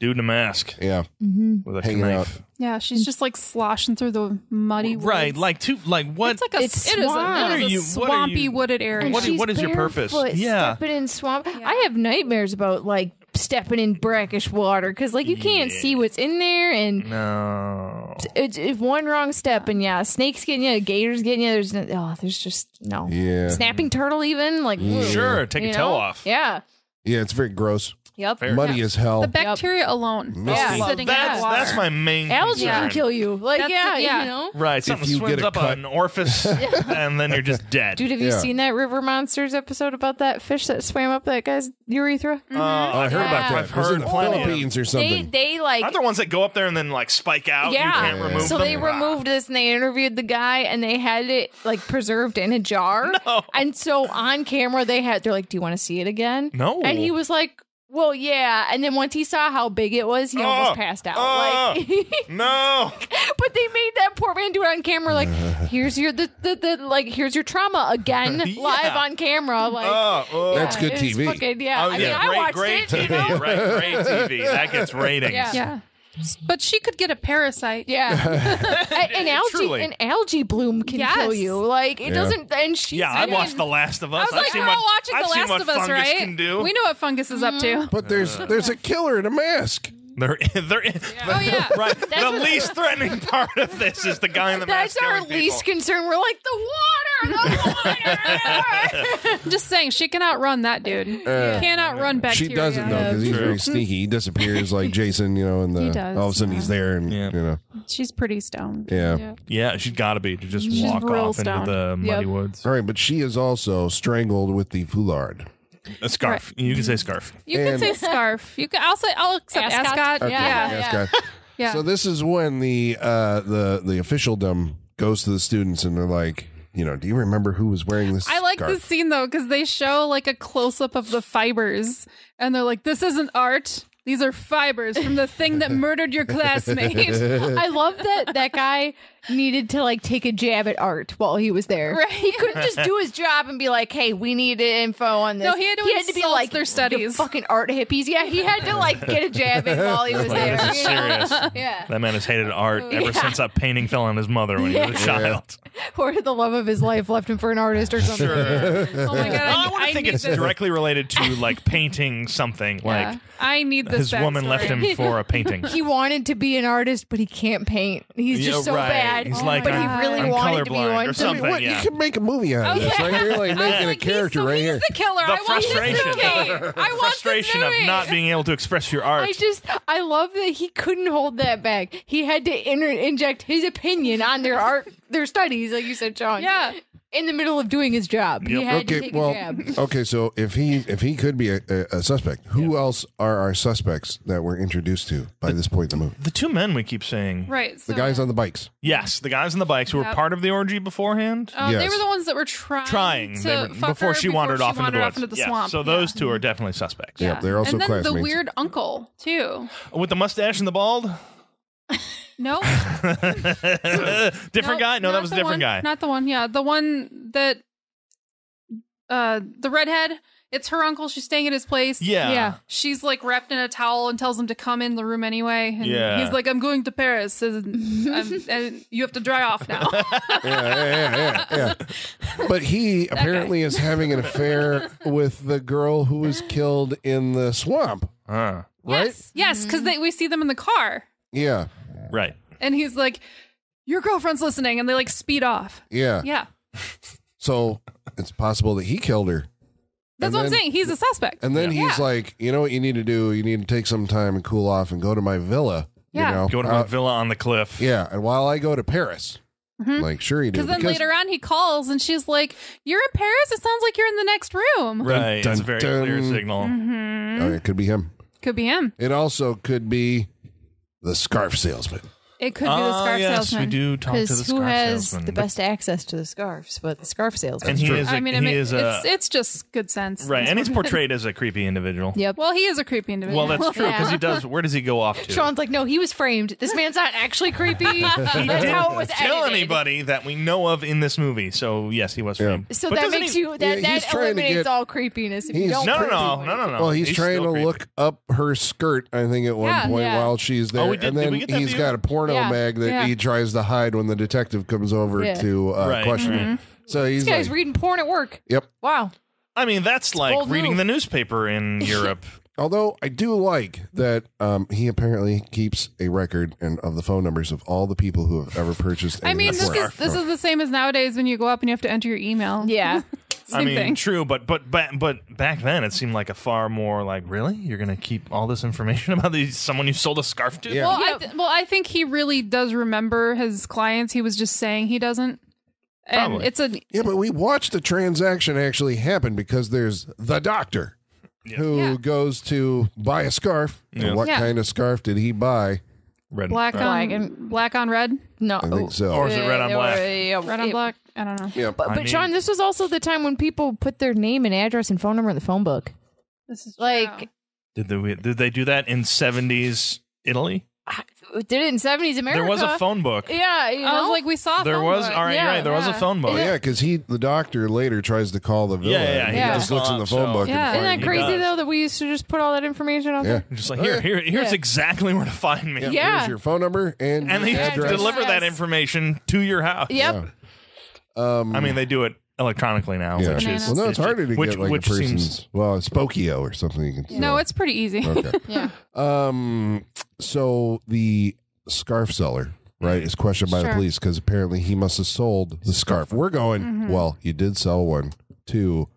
Dude in a mask Yeah, mm-hmm. with a Hanging knife. Yeah. She's just like sloshing through the muddy woods. Right, like two, like what? it's like a It's it is a, swamp. it What are is a you- what are swampy you- wooded area. What is- She's what is your purpose? barefoot, Yeah. stepping in swamp. I have nightmares about like stepping in brackish water because like you can't Yeah. see what's in there, and no. it's, it's one wrong step, and yeah, snakes getting you, gators getting you. There's no, oh, there's just no yeah, snapping turtle even like woo, Sure, take a you toe off. Yeah, yeah. It's very gross. Yep. Fair. muddy as hell. The bacteria alone, Misty. just Yeah. sitting That's in water. that's my main Algae concern. can kill you. Like, That's- yeah, yeah. you know. Right, something you swims get a up cut- an orifice, [laughs] and then you're just dead. Dude, have you Yeah. seen that River Monsters episode about that fish that swam up that guy's urethra? Uh, Oh, I heard about that. I've It was heard the plenty of- Philippines or They something. they like Aren't there ones that go up there and then like spike out? yeah. You can't remove so them? they removed this and they interviewed the guy and they had it like preserved in a jar. [laughs] No. And so on camera they had they're like, "Do you want to see it again?" No. And he was like, "Well, yeah." And then once he saw how big it was, he Oh, almost uh, passed out. oh. Like [laughs] No. But they made that poor man do it on camera. Like, [laughs] here's your the, the, the like here's your trauma again, [laughs] Yeah. live on camera. Uh, like, Oh, oh. That's good TV. fucking- yeah, Oh, I yeah, mean, I watched great it. TV, You know? right? Great TV. That gets ratings. Yeah. Yeah. But she could get a parasite. Yeah, [laughs] an algae, Truly. an algae bloom can Yes. kill you. Like it Yeah. doesn't. And she Yeah, I watched The Last of Us. I was have like, seen we're what, all watching I've The seen Last what of Us, fungus right? can do. We know what fungus is up to. Mm-hmm. But there's mm-hmm. there's a killer in a mask. They're, they're, Oh yeah. [laughs] right. the what- least [laughs] threatening part of this is the guy in the That's mask. our killing people. least concern. We're like the water, the [laughs] water. Just saying she can outrun that dude. Uh, Can't outrun She doesn't though because he's very sneaky. He disappears like Jason, you know, and the all of a sudden he's there, and Yeah. you know, She's pretty stoned. yeah. Yeah, she's got to be to just She's walk off stoned. into the muddy Yep. woods. All right, but she is also strangled with the foulard. A scarf. You can say scarf. You And- can say scarf. You can. I'll say. I'll accept Ascot? ascot. Okay. Yeah. Yeah. Yes, [laughs] guy. Yeah. So this is when the uh, the the officialdom goes to the students and they're like, you know, do you remember who was wearing this? I like scarf? this scene though because they show like a close up of the fibers, and they're like, "This isn't art. These are fibers from the thing that [laughs] murdered your classmate." [laughs] I love that that guy needed to like take a jab at art while he was there. Right. He couldn't just do his job and be like, "Hey, we need info on this." No, he had to be insult like their studies." fucking art hippies. Yeah, he had to like get a jab in while he was Like, there. this is serious. Yeah, That man has hated art ever Yeah. since that painting fell on his mother when he was a child. [laughs] or the love of his life left him for an artist or something. Sure. oh my god! I, I, I think need it's this. directly related to like painting something. Yeah. Like I need this. his woman left him for a painting. [laughs] He wanted to be an artist, but he can't paint. He's just Yeah, so right. bad. He's Oh like, my but he really I'm wanted to be colorblind one. or I something. mean, what, yeah. you can make a movie out of this, yeah. right? You're like I was making [laughs] like, a character he's right he's here. the killer. The I want this frustration. movie. [laughs] I want frustration this of movie. not being able to express your art. I just, I love that he couldn't hold that back. He had to inter- inject his opinion on their art, their studies, like you said, John. Yeah. In the middle of doing his job, he Yep. had to Okay, take well, a jab. [laughs] okay. So if he if he could be a, a, a suspect, who else are our suspects that we're introduced to by this point in the movie? the two men we keep saying. Right. So, The guys on the bikes. Yes, the guys on the bikes who were Yep. part of the orgy beforehand. Oh, they Yes. were the ones that were trying, Trying to They were- fuck before her she wandered off into wandered the off into the Yeah, swamp. So Yeah. those two are definitely suspects. Yep, they're also and then the classmates. weird uncle too. With the mustache and the bald? No, [laughs] different guy? No, that was a different one- guy. Not the one. Yeah, the one that uh the redhead. It's her uncle. She's staying at his place. Yeah. yeah. She's like wrapped in a towel and tells him to come in the room anyway. And Yeah. he's like, "I'm going to Paris, and, [laughs] I'm- and you have to dry off now." [laughs] yeah, yeah, yeah, yeah, yeah. But he apparently is having an affair with the girl who was killed in the swamp, Huh. right? Yes, yes, because we see them in the car, Yeah, Right. and he's like, "Your girlfriend's listening," and they like speed off. yeah. Yeah, So it's possible that he killed her. that's And what then- I'm saying. He's a suspect. And then Yeah. he's like, you know what you need to do? You need to take some time and cool off and go to my villa. Yeah. You know? Go to my Uh, villa on the cliff. Yeah, and while I go to Paris, like sure you do. Because then later on he calls and she's like, "You're in Paris. It sounds like you're in the next room." Right. Dun, it's a very dun, clear signal. Mm-hmm. oh, it could be him. Could be him. It also could be the scarf salesman. It could be the Ah, scarf yes, salesman. we do talk to the Because who scarf has salesman. the best access to the scarves? But the scarf salesman. and he is a, I mean, I he mean is a it's it's just good sense. right, That's and he's what it is. portrayed as a creepy individual. Yep. Well, he is a creepy individual. Well, that's true because [laughs] Yeah. he does. Where does he go off to? Sean's like, no, he was framed. This man's not actually creepy. [laughs] he That's didn't how it was tell edited. anybody that we know of in this movie. So yes, he was Yeah. framed. So But that doesn't makes he- you that, Yeah, he's that trying to eliminates get- all creepiness. If you he's- don't No, no, no, no, no, no. Well, he's, trying still to creepy. look up her skirt, I think, at one Yeah, point yeah. while she's there. Oh, we did- and did then we get that he's view? got a porno Yeah. bag that Yeah. he tries to hide when the detective comes over Yeah. to uh, Right, question right. him. So he's This guy's like, reading porn at work. yep. Wow. I mean, that's like bold reading move. the newspaper in [laughs] Europe. Although I do like that um, he apparently keeps a record and of the phone numbers of all the people who have ever purchased. I mean, this is this is the same as nowadays when you go up and you have to enter your email. Yeah. [laughs] I mean, thing. true, but but but but back then it seemed like a far more like really you're gonna keep all this information [laughs] about these someone you sold a scarf to. Yeah. Well, Yeah. I th- well, I think he really does remember his clients. He was just saying he doesn't. And Probably. it's a Yeah, but we watched the transaction actually happen because there's the doctor Yeah. who Yeah. goes to buy a scarf. Yeah. And what Yeah. kind of scarf did he buy? Red, black on Black and- black on red, No. I think so. Or is it red on Yeah, black? yeah, red on it- black. I don't know. Yep. But, I mean- Sean, this was also the time when people put their name and address and phone number in the phone book. This is Like, true. Did they did they do that in seventies Italy? Did it in seventies America? There was a phone book. Yeah, you I know? was like, we saw. a There phone was book. all right, Yeah, you're right. There was a phone book. Oh, yeah, because he, the doctor, later tries to call the villa. Yeah, yeah, and he he just looks in the phone so- book. Yeah, and Isn't that crazy does. though that we used to just put all that information out Yeah. there? Just like here, here, here's Yeah. exactly where to find me. Yeah, Yeah. Here's your phone number and, And they your address. deliver that information to your house. Yep. Um, I mean, they do it electronically now, yeah. which is Bananas. well, no, it's which- harder to which, get like which a person's. seems Well, Spokeo or something. You can. No, it's pretty easy. okay. [laughs] Yeah. Um. So the scarf seller, right, is questioned by the Sure. police because apparently he must have sold the scarf. We're going. Mhm. Well, you did sell one to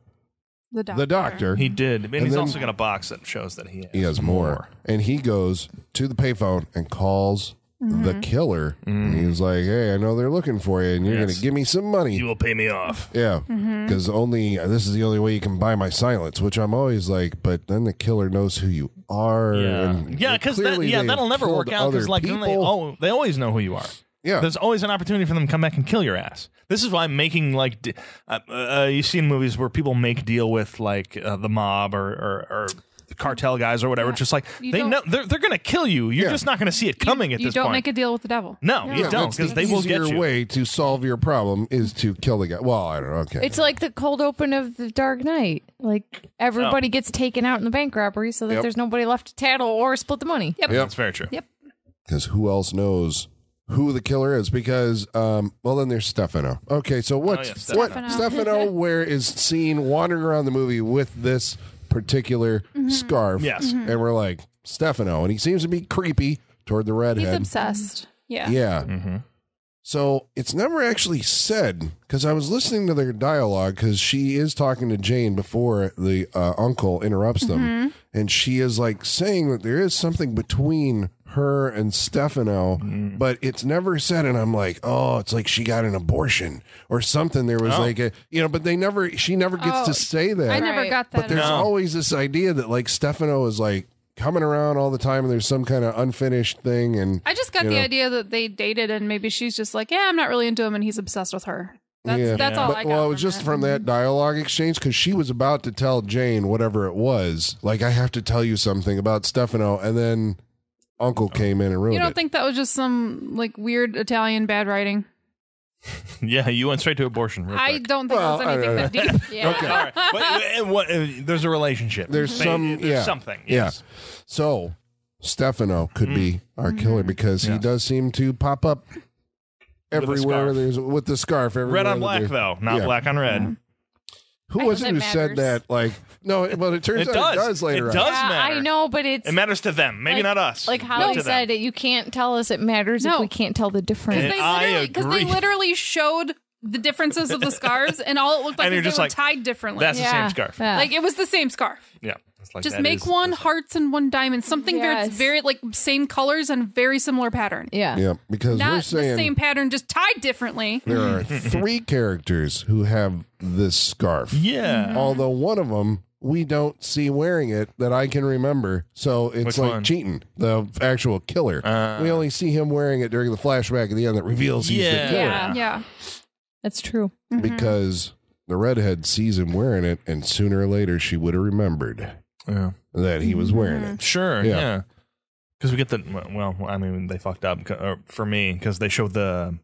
The doctor. the doctor. he did, and, And he's then- also got a box that shows that he has, he has more. and he goes to the payphone and calls the killer. And he's like, "Hey, I know they're looking for you, and you're Yes. going to give me some money." You will pay me off. Yeah, Mm-hmm. because only this is the only way you can buy my silence. Which I'm always like, but then the killer knows who you are. Yeah, and yeah, because that, yeah that'll never work out. Because like then they, oh, they always know who you are. yeah, There's always an opportunity for them to come back and kill your ass. This is why I'm making like d- uh, uh, you see in movies where people make deal with like uh, the mob or, or, or the cartel guys or whatever. Yeah. Just like You they know they're they're gonna kill you. You're Yeah. just not gonna see it You- coming at you this don't make a deal with the devil. no, you Yeah, don't because the they will get you. way to solve your problem is to kill the guy. Well, I don't know. Okay, It's like the cold open of the Dark Knight. Like everybody gets taken out in the bank robbery, so that Yep. there's nobody left to tattle or split the money. Yep. Yep. That's very true. Yep. because who else knows who the killer is? Because um, well, then there's Stefano. Okay, so what's Oh, yeah, what Stefano. Stefano [laughs] where is seen wandering around the movie with this particular Mm-hmm. scarf? Yes. and we're like Stefano, and he seems to be creepy toward the redhead. He's redhead. obsessed. Yeah. Yeah. So it's never actually said because I was listening to their dialogue because she is talking to Jane before the uh, uncle interrupts them, Mm-hmm. and she is like saying that there is something between her and Stefano, Mm. but it's never said. And I'm like, oh, it's like she got an abortion or something. There was Oh. like a, you know, but they never, she never gets Oh, to say that. I never Right. got that. But there's No. always this idea that like Stefano is like coming around all the time, and there's some kind of unfinished thing, and I just got the know. idea that they dated, and maybe she's just like, yeah, I'm not really into him, and he's obsessed with her. That's Yeah. that's Yeah. all But, I got. well, it was from just from that mm-hmm. dialogue exchange because she was about to tell Jane whatever it was. Like, I have to tell you something about Stefano, and then Uncle oh. came in and ruined it. You don't it. think that was just some like weird Italian bad writing? [laughs] Yeah, you went straight to abortion. Real I quick. don't think Well, it was I anything don't that deep. [laughs] Yeah. Okay. All right. But, uh, what, uh, there's a relationship. There's They- some- there's yeah. something. Yeah. Yes. so Stefano could be our killer because he Mm. Does seem to pop up everywhere. scarf. There's with the scarf. Everywhere Red on black though, not Yeah. black on red. Who I was know it who that said that? Like, no, but it turns It out does. it does later It on. does. Yeah, matter. I know, but it's It matters to them, maybe like- not us. like how but said them. it. You can't tell us it matters if we can't tell the difference. Because they I literally, because they literally showed the differences of the [laughs] scarves, and all it looked like And is they just were like, tied differently. That's the yeah. same scarf. Yeah. like it was the same scarf. Yeah. Like, Just make is- one hearts and one diamond. Something very, Yes. it's very like same colors and very similar pattern. yeah. Yeah, because we're Not the saying same pattern, just tied differently. there are [laughs] three characters who have this scarf. Yeah. although one of them we don't see wearing it that I can remember. So it's Which like one? cheating, the actual killer. Uh. we only see him wearing it during the flashback at the end that reveals he's Yeah. the killer Yeah. Yeah. That's true. Mm-hmm. because the redhead sees him wearing it, and sooner or later she would have remembered Yeah. that he was wearing mm-hmm. it. Sure. Yeah. Yeah. Because we get the well, I mean, they fucked up uh, for me because they showed the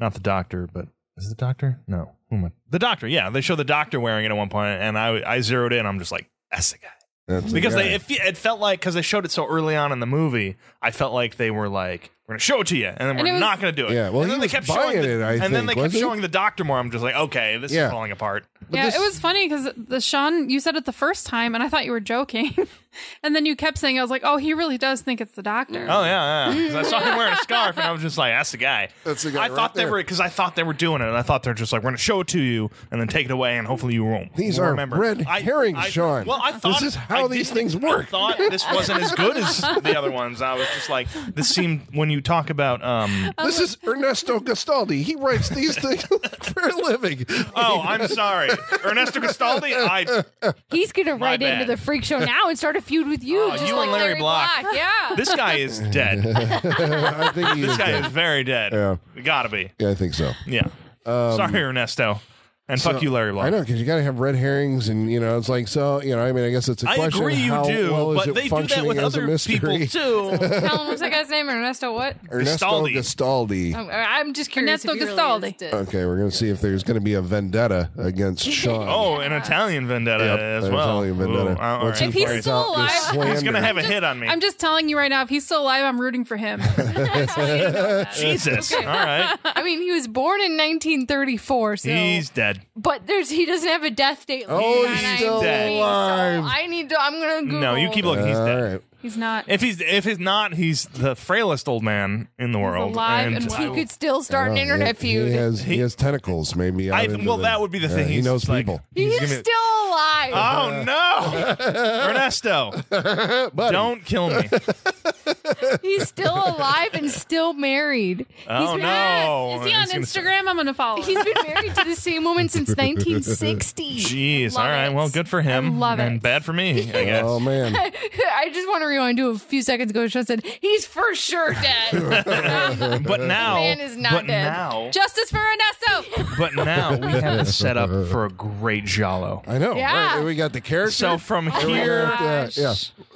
not the doctor, but is it the doctor? No, who? The doctor. Yeah, they show the doctor wearing it at one point, and I I zeroed in. I'm just like, that's the guy. That's the because guy. they it, fe- it felt like because they showed it so early on in the movie, I felt like they were like we're gonna show it to you, and then And we're was- not gonna do it. Yeah, well, and then they was kept buying showing the, it, I and then think, they kept wasn't he? showing the doctor more. I'm just like, okay, this Yeah. is falling apart. But yeah, this- it was funny because the Sean, you said it the first time, and I thought you were joking, [laughs] and then you kept saying, "I was like, oh, he really does think it's the doctor." Oh yeah, yeah. 'Cause I saw him wearing a scarf, and I was just like, "That's the guy." That's the guy I right thought they there. were because I thought they were doing it, and I thought they're just like, "We're gonna show it to you, and then take it away, and hopefully you won't." These won't are remember." red I- herrings, I- Sean. Well, I thought This thought is how I these didn't- things work. I thought this wasn't as good as the other ones. I was just like, this seemed when you talk about um. [laughs] This is Ernesto Gastaldi. He writes these things [laughs] for a living. Oh, I'm sorry, Ernesto Gastaldi. I He's gonna My write into the freak show now and start a feud with you, Oh, just you like and Larry Block. Yeah. this guy is dead. [laughs] I think he This is guy dead. is very dead. Yeah. Gotta be. Yeah, I think so. Yeah. Sorry, Ernesto. And So- fuck you, Larry Block. I know because you got to have red herrings, and you know it's like so. You know, I mean, I guess it's a I question. I agree you how do, well is but they do that with other mystery? people [laughs] too. Tell him what's that guy's name? Ernesto what? Ernesto Gastaldi. Gastaldi. Oh, I'm, I'm just curious. Ernesto if he really Gastaldi. Okay, we're gonna see if there's gonna be a vendetta against [laughs] Sean. Oh, an Italian vendetta Yep, as an well. Italian vendetta. Ooh, all right. If he's still alive- He's gonna have a hit on me. I'm just telling you right now, if he's still alive, I'm rooting for him. [laughs] Jesus. All right. I mean, he was born in 1934, so He's dead. But there's he doesn't have a death date. Oh, listed he's on still IMDb, alive. So I need to. I'm gonna Google. No, you keep looking. He's All dead. right. He's not. If he's if he's not, he's the frailest old man in the world. alive and he could still start an Oh, internet he, feud. He has he, He- has tentacles, maybe. out I, into well, the- that would be the Yeah, thing. he He's knows like- people. He's gonna- still alive. Oh no, [laughs] Ernesto! Buddy. Don't kill me. [laughs] He's still alive and still married. Oh He's no! Ah, is he on He's gonna- Instagram? I'm gonna follow. He's been married to the same woman since [laughs] 1960. Jeez. Love All right. it. Well, good for him. love and it. bad for me, I oh, guess. Oh man. I just want to rewind to a few seconds ago. Sean said he's for sure dead. [laughs] but now, man is not but dead. now, Justice for Ernesto. but now we have it set up [laughs] for a great Giallo. I know. Yeah. Right? We got the character. So from we here, got, uh, yeah.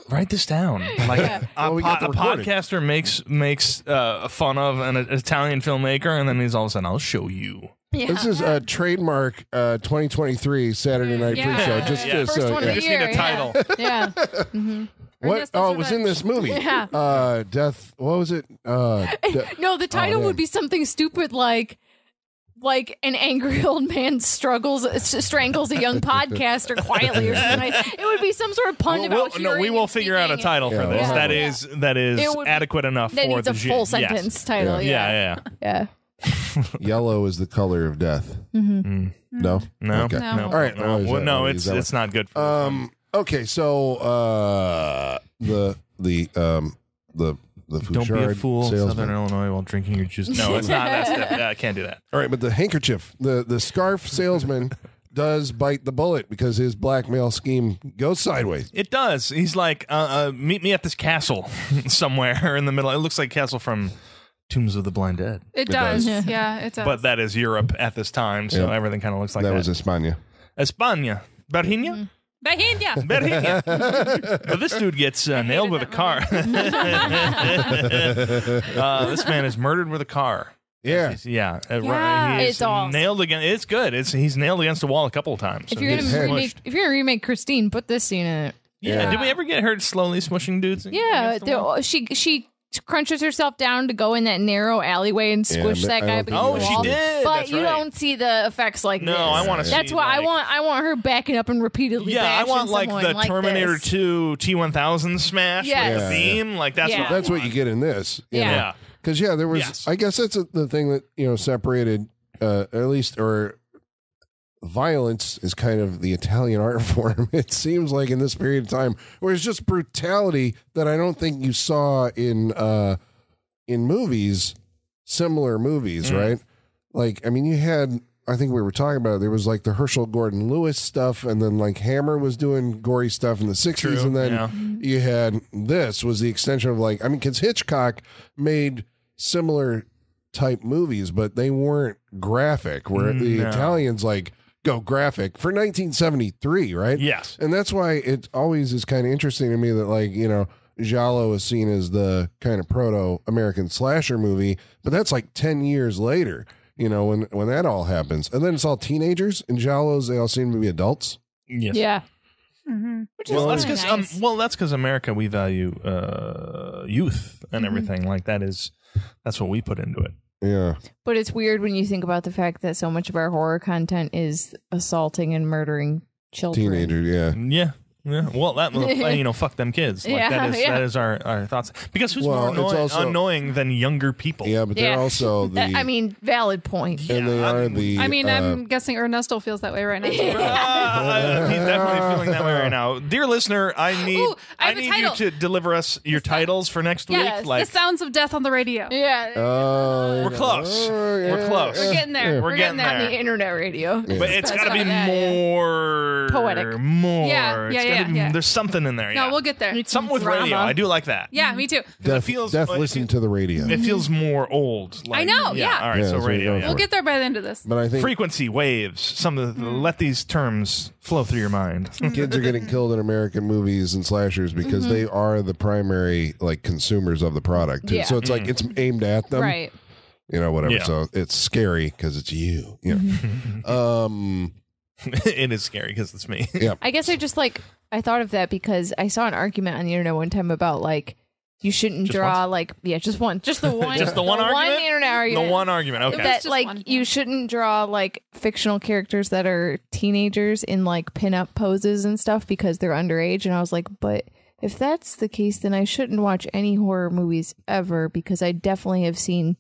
write this down. [laughs] Like a, Well, we po- the a podcaster makes makes uh, fun of an Italian filmmaker, and then he's all of a sudden, "I'll show you." This is a trademark uh, 2023 Saturday Night Freak Yeah. Show. Just, Yeah. just First uh, one We of yeah. the just need a yeah. title. Yeah. What? Ernesto's Oh, it was in this movie. [laughs] Yeah. Uh, Death. What was it? Uh, [laughs] de- No, the title yeah. would be something stupid like like an angry [laughs] old man struggles strangles a young podcaster quietly or something. It would be some sort of pun We'll- about we'll- no, we will figure out a speaking. title Yeah, for this. we'll That have is that is It would be- adequate enough That for needs the a G- full yes. sentence title. Yeah, Yeah. yeah. Yeah. yellow is the color of death. No. No, Okay. no, No. All right. no. I'll Well, no, it's it's not good. For Um. Okay. So uh, the the um the the Don't be a foulard fool, salesman. Southern Illinois, while drinking your juice. No, it's not. That's yeah, I can't do that. All right, but the handkerchief, the the scarf salesman [laughs] does bite the bullet because his blackmail scheme goes sideways. It does. He's like, uh, uh, meet me at this castle [laughs] somewhere in the middle. It looks like castle from Tombs of the Blind Dead, It, does. does. [laughs] Yeah, it does. but that is Europe at this time, so Yeah. everything kind of looks like that that. was España. España, Berhinia, Bahia. Berhinia. but this dude gets uh, nailed with a car. [laughs] uh, this man is murdered with a car. Yeah. He's- yeah, uh, Yeah, he is it's awesome. nailed against. It's good. It's he's nailed against the wall a couple of times. If so you're gonna remake, if you're gonna remake Christine, put this scene in it. yeah. Yeah. Did we ever get her slowly smushing dudes? Yeah, the wall? the- she she crunches herself down to go in that narrow alleyway and squish but that guy. don't up think Oh, against the she did. But That's you right. don't see the effects like No, this. I want to see. That's why I want I want her backing up and repeatedly. Yeah, I want like the like Terminator this. 2 T1000 smash Yes. with the Yeah. theme. Like that's Yeah. what That's what you get in this. you Yeah. know? Yeah. Because yeah, there was. Yes. I guess that's the thing that you know separated, uh, at least or violence is kind of the Italian [laughs] art form. It seems like in this period of time, where it's just brutality that I don't think you saw in uh, in movies, similar movies, Mm. right? Like, I mean, you had. I think we were talking about it. There was like the Herschell Gordon Lewis stuff, and then like Hammer was doing gory stuff in the '60s, True, and then yeah. you had this was the extension of like I mean, because Hitchcock made similar type movies, but they weren't graphic. Where the No. Italians like go graphic for 1973, right? Yes. and that's why it always is kind of interesting to me that like you know Giallo is seen as the kind of proto American slasher movie, but that's like 10 years later. You know when when that all happens, and then it's all teenagers. In Giallos, they all seem to be adults. Yes. Yeah, hmm Well, that's kinda because um, well, that's because America we value uh, youth and Mm-hmm. everything like that is that's what we put into it. Yeah. But it's weird when you think about the fact that so much of our horror content is assaulting and murdering children. Teenager, yeah. Yeah. Yeah. Well, that [laughs] you know, fuck them kids. Like Yeah, that is yeah. that is our, our thoughts. Because who's Well, more it's annoying, also- annoying than younger people? Yeah, but they're Yeah. also [laughs] the I mean, valid point. and they are I'm- the I mean, uh, I'm guessing Ernesto feels that way right now. Ah, [laughs] he's definitely feeling that way right now. Dear listener, I need Ooh, I I, need you to deliver us your titles for next Yes, week. Like the sounds of death on the radio. Yeah. uh, We're close. uh, We're close. We're getting there. We're getting on there. the internet radio. but it's got to be That's about that, more Poetic. More. Yeah, yeah, gotta yeah, be- yeah. There's something in there. No, yeah. we'll get there. It's something with drama. radio. I do like that. Yeah, me too. Death, feels- death it listen to the radio. It feels more old. Like, know, yeah. All right. Yeah, so radio. you're Yeah. going We'll get there by the end of this. but I think Frequency waves. Some of the, mm. let these terms flow through your mind. [laughs] kids are getting killed in American movies and slashers because mm-hmm. they are the primary like consumers of the product. Yeah. So it's like mm. it's aimed at them. Right. You know, whatever. Yeah. So it's scary because it's you. You know. Mm-hmm. [laughs] um. [laughs] it is scary because it's me. Yeah. I guess I just like I thought of that because I saw an argument on the internet one time about like you shouldn't Just draw like yeah just one just the [laughs] one Just the one argument? internet argument the one argument. Okay. that just like one, you shouldn't draw like fictional characters that are teenagers in like pinup poses and stuff because they're underage and I was like but if that's the case then I shouldn't watch any horror movies ever because I definitely have seen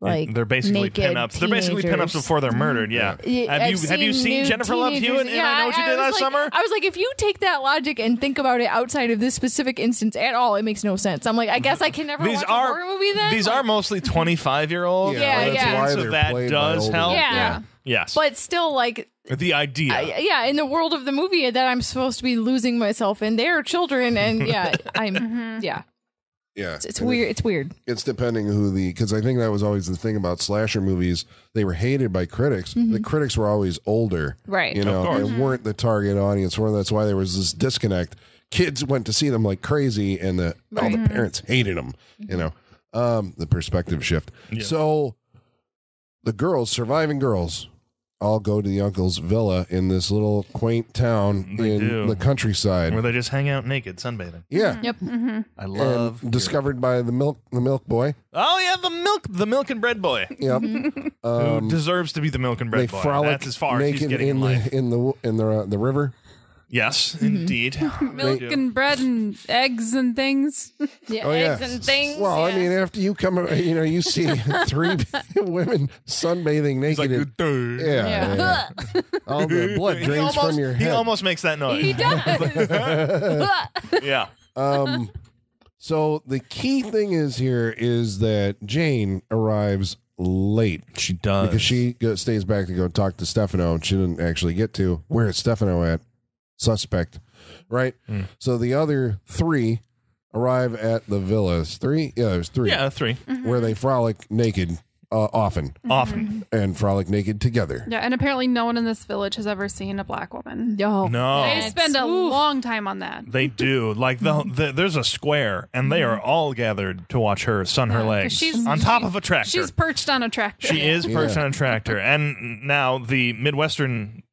like they're basically naked pinups. They're basically pinups teenagers. before they're murdered. Yeah. Yeah, Have you I've have you seen nude Jennifer Love Hewitt teenagers. in I Know What You Did was Last like- Summer? I was like, if you take that logic and think about it outside of this specific instance at all, it makes no sense. I'm like, I guess I can never These watch are a horror movie then. these Like- are mostly 25 year olds. Yeah, that's yeah. why So that does help. people. Yeah. Yes. but still, like, the idea. I- yeah, in the world of the movie that I'm supposed to be losing myself in, they're children, and yeah, I'm, [laughs] yeah, Yeah. it's, it's And weird. It's weird. It's depending who the because I think that was always the thing about slasher movies. They were hated by critics. Mm-hmm. The critics were always older, Right. You Of know, course. and weren't the target audience. Well, that's why there was this disconnect. Kids went to see them like crazy, and the all the mm-hmm. parents hated them. You know, um, the perspective shift. Yeah. So the girls, surviving girls, all go to the uncle's villa in this little quaint town They in do. the countryside. Where they just hang out naked, sunbathing. yeah. Yep. I love. And discovered by the milk the milk boy. oh yeah, the milk, the milk and bread boy, Yep. [laughs] who Um, deserves to be the milk and they bread boy. frolic That's as far as he's naked getting in, in life. the in the in the uh, the river. Yes, Mm-hmm. indeed. [laughs] Milk They and bread and eggs and things. [laughs] Yeah, Oh yeah. eggs and things. Well, I mean, after you come, you know, you see [laughs] three women sunbathing naked. like, in- "Duh." yeah, Yeah. yeah. all the blood He drains almost, from your He almost makes that noise. he does. yeah. um, so the key thing is here is that Jane arrives late She does. because she stays back to go talk to Stefano, and she didn't actually get to. Where is Stefano at? Suspect, right? Hmm. So the other three arrive at the villas. Three, yeah, there's three. Yeah, three. where they frolic naked uh, often Often. and frolic naked together. Yeah, and apparently no one in this village has ever seen a black woman. No. No. They spend a Oof. long time on that. They do. Like the, the there's a square, and they are all gathered to watch her sun her Yeah, 'cause legs she's- on top of a tractor. She's perched on a tractor. she is perched Yeah. on a tractor, and now the Midwestern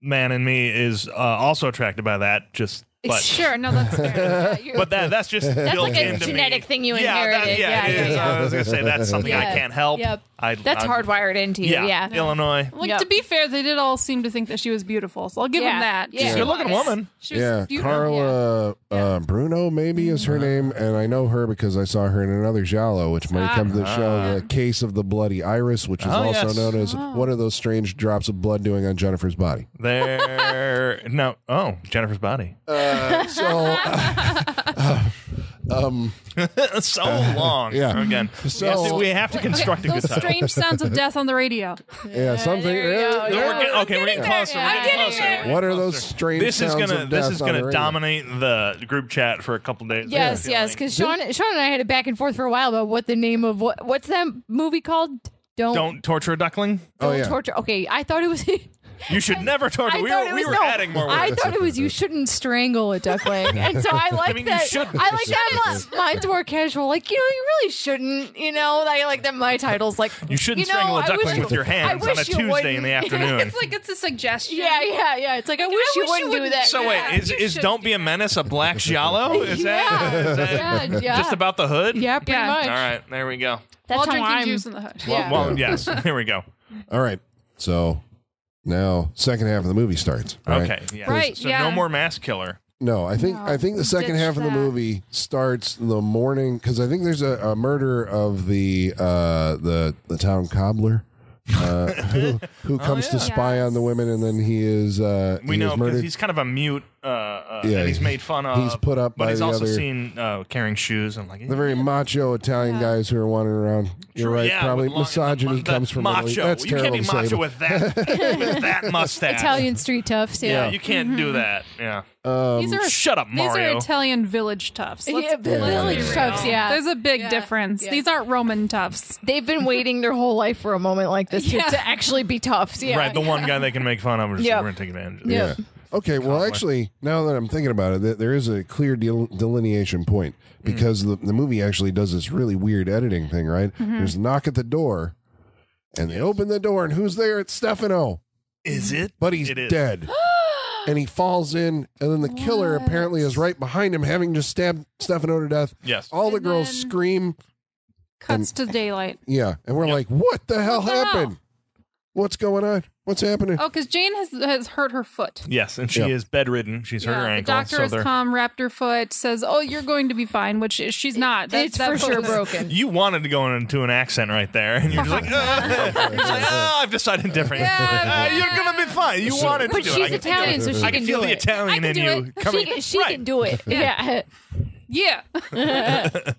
man in me is uh, also attracted by that. Just but Sure, no, that's fair. [laughs] Yeah, but that that's just That's built like a into genetic me. thing you yeah, that- inherited. yeah, Yeah, it yeah, is. yeah. I was gonna say that's something I can't help. Yep. I, That's I'm- hardwired into you. Yeah, Yeah. Illinois. Like Yep. to be fair, they did all seem to think that she was beautiful, so I'll give Yeah. them that. Yeah. She Good looking woman. She was Yeah, beautiful. Carla uh, Bruno maybe is her name, and I know her because I saw her in another Giallo, which might come to the show, the Case of the Bloody Iris, which is Oh, also yes. known as what are those strange drops of blood doing on Jennifer's body? There. no. Oh, Jennifer's body. Uh, [laughs] so, um, [laughs] so long. yeah. Again, So- we, have to, we have to construct a good Those title. strange sounds of death on the radio. yeah, something. there you go. eh, No, Yeah. we're get- okay, we're getting closer. We're getting getting closer. there. What are those closer. strange This is sounds gonna of this is gonna radio? dominate the group chat for a couple days. Yes, yes, because Sean, Sean and I had a back and forth for a while about what the name of what what's that movie called? Don't don't torture a duckling. Oh don't yeah, torture. Okay, I thought it was [laughs] You should never torture. I We were, we were no, adding more words. I thought it was you shouldn't strangle a duckling, [laughs] and so I like mean, that. shouldn't. I like that. mi- Mine's more casual. Like you know, you really shouldn't. You know, I like that. My title's like You shouldn't you know, strangle a I duckling wish with you- your hands I on a wish you Tuesday in the wouldn't. [laughs] afternoon. It's like it's a suggestion. Yeah, yeah, yeah. It's like I wish, I you, wish you wouldn't do wouldn't- that. so Yeah, wait, is, is Don't Be a Menace a black [laughs] giallo? Is that, Yeah. is that Yeah, yeah. just about the hood? yeah, pretty Yeah. much. All right, there we go. That's While how drinking I'm. juice in the hood. Yeah. Well, yes, here we go. All right. So now second half of the movie starts. Right? Okay, yeah. Right, So yeah. no more mass killer. No, I think No, I think the second ditch half of the that. movie starts the morning because I think there's a, a murder of the uh, the the town cobbler. Uh, who, who [laughs] comes to yeah. spy on the women and then he is uh, We he know is because murdered. he's kind of a mute, uh, uh, Yeah, and he's made fun of. he's put up but by he's the also other- seen uh, carrying shoes and like the very macho Italian Yeah. guys who are wandering around. You're right. Yeah, probably with long- misogyny the- comes from macho. Italy. That's you terrible can't be macho with that [laughs] with that [laughs] mustache. Italian street toughs. Yeah, Yeah. you can't do that. Yeah. Um, These are Shut up, These are Italian village toughs. Let's, Yeah, let's village real. toughs, yeah. There's a big Yeah, difference. yeah. These aren't Roman toughs. They've been [laughs] waiting their whole life for a moment like this to, Yeah. to actually be toughs. Yeah. Right, the one guy they can make fun of. We're, just, Yep. we're gonna take advantage. of Yeah. This. Okay, well, Conway. actually, now that I'm thinking about it, there is a clear del- delineation point hmm. because the, the movie actually does this really weird editing thing, right? Mm-hmm. There's a knock at the door, and they open the door, and who's there? It's Stefano, Is it? but he's It is. dead. [gasps] and he falls in, and then the killer apparently is right behind him, having just stabbed Stefano to death. Yes. All the And girls scream, Cuts to daylight. yeah, and we're Yep. like, "What the hell What the hell? happened? What's going on? What's happening?" Oh, because Jane has has hurt her foot. Yes, and she Yep. is bedridden. She's hurt her the ankle. doctor so has they're- come, wrapped her foot, says, "Oh, you're going to be fine," which is- she's not. That, it's that for sure broken. [laughs] You wanted to go into an accent right there, and you're just like, "Ugh." You're just like, oh, I've decided different. Yeah, [laughs] Uh, you're gonna be fine. You wanted to do she's it. I can Italian, so feel it. she I can can feel do the. Italian I in do you it. coming. she can, she right. can do it. [laughs] Yeah. Yeah, [laughs]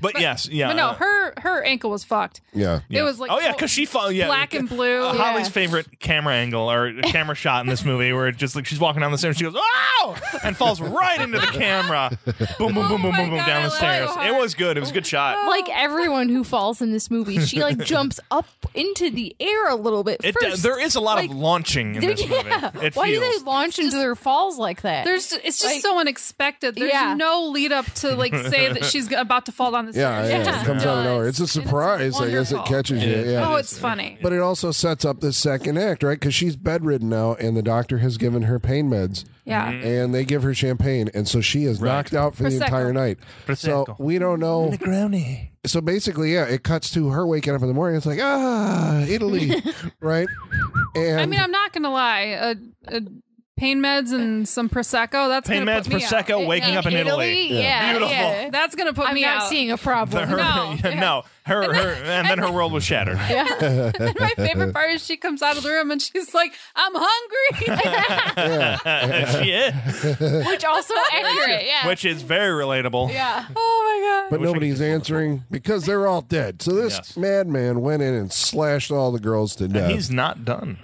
But, yes, yeah. but no, uh, her her ankle was fucked. yeah, It was like oh yeah, because she fall yeah black and blue. Uh, Yeah. Holly's favorite camera angle or [laughs] camera shot in this movie, where it just like she's walking down the stairs, she goes "Ow!" and falls right into the camera, [laughs] boom, boom, boom, boom, Oh boom, boom, God, down I the stairs. so It was good. It was a good shot. Like everyone who falls in this movie, she like jumps up into the air a little bit It, first. there is a lot Like, of launching in There- this movie. It Why do they launch into their falls like that? There's it's just Like- so unexpected. There's Yeah. no lead up to like [laughs] say that she's about to fall down the yeah, stairs. yeah. Yeah. It comes out of nowhere. It's a And it's surprise. I guess it catches you. Yeah. Oh, it's funny. But it also sets up the second act, right? Because she's bedridden now, and the doctor has given her pain meds, Yeah. and they give her champagne, and so she is Right. knocked out for the entire night. So we don't know. Negroni. So basically, yeah, it cuts to her waking up in the morning. It's like ah, Italy, [laughs] right? And I mean, I'm not gonna lie. A, a pain meds and some prosecco. That's Pain gonna meds, put me prosecco, out. waking up in Italy. Yeah, Beautiful. yeah. That's gonna put I'm me not out. seeing a problem. Her, No. [laughs] yeah, no, her, her, and then her world was shattered. [laughs] and [laughs] my favorite part is she comes out of the room and she's like, "I'm hungry." she is, Which also accurate. Yeah. which is very relatable. yeah. oh my god. but wish nobody's answering because they're all dead. So this Yes. madman went in and slashed all the girls to And death. he's not done.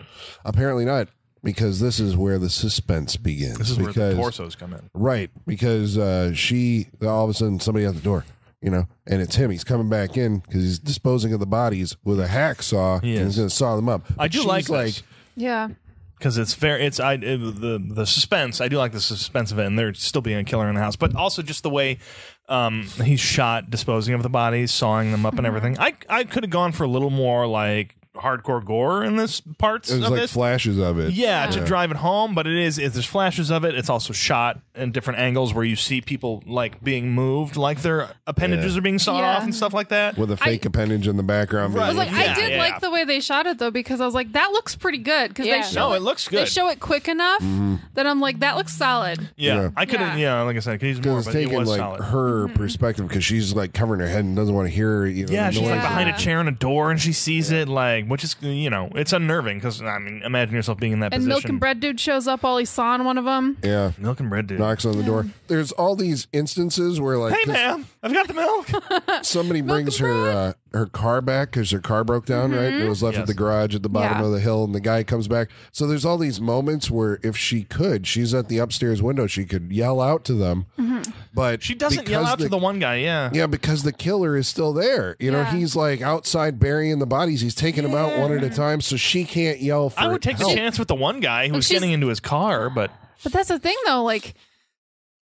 Apparently not, because this is where the suspense begins. This is where the torsos come in. Right, because uh, she all of a sudden somebody at the door, you know, and it's him. He's coming back in because he's disposing of the bodies with a hacksaw He and he's going to saw them up. I do She's like this. like. Yeah. because it's fair. It's I it, the the suspense. I do like the suspense of it, and there still being a killer in the house, but also just the way um, he's shot, disposing of the bodies, sawing them up, and everything. I I could have gone for a little more like hardcore gore in this parts it was of like this. flashes of it. Yeah, to drive it home, but it is it, there's flashes of it. It's also shot in different angles where you see people like being moved, like their appendages are being sawed Yeah. off and stuff like that. with a fake appendage in the background. Right. I was like, Yeah, I did yeah. like the way they shot it though because I was like, that looks pretty good because Yeah. they show no, it looks they show it quick enough mm-hmm. that I'm like, that looks solid. yeah, Yeah. I could have. Yeah. like I said, I could use more, Because but it's it was like solid. her mm-hmm. perspective because she's like covering her head and doesn't want to hear. You know, Yeah, she's like behind a chair and a door, and she sees it, like, which is, you know, it's unnerving because I mean, imagine yourself being in that position. And position. Milk and Bread dude shows up All he saw sawing one of them. Yeah, Milk and bread, dude. knocks on the door. There's all these instances where like hey, 'cause- ma'am. I've got the milk. [laughs] somebody brings her uh, her car back because her car broke down, right? It was left at the garage at the bottom Yeah. of the hill, and the guy comes back. So there's all these moments where if she could, she's at the upstairs window, she could yell out to them, but She doesn't yell because out to the one guy. Yeah. Yeah, because the killer is still there. You know, Yeah. he's like outside burying the bodies. He's taking them out one at a time, so she can't yell for I would take help. the chance with the one guy who's was getting into his car, but But that's the thing, though. Like,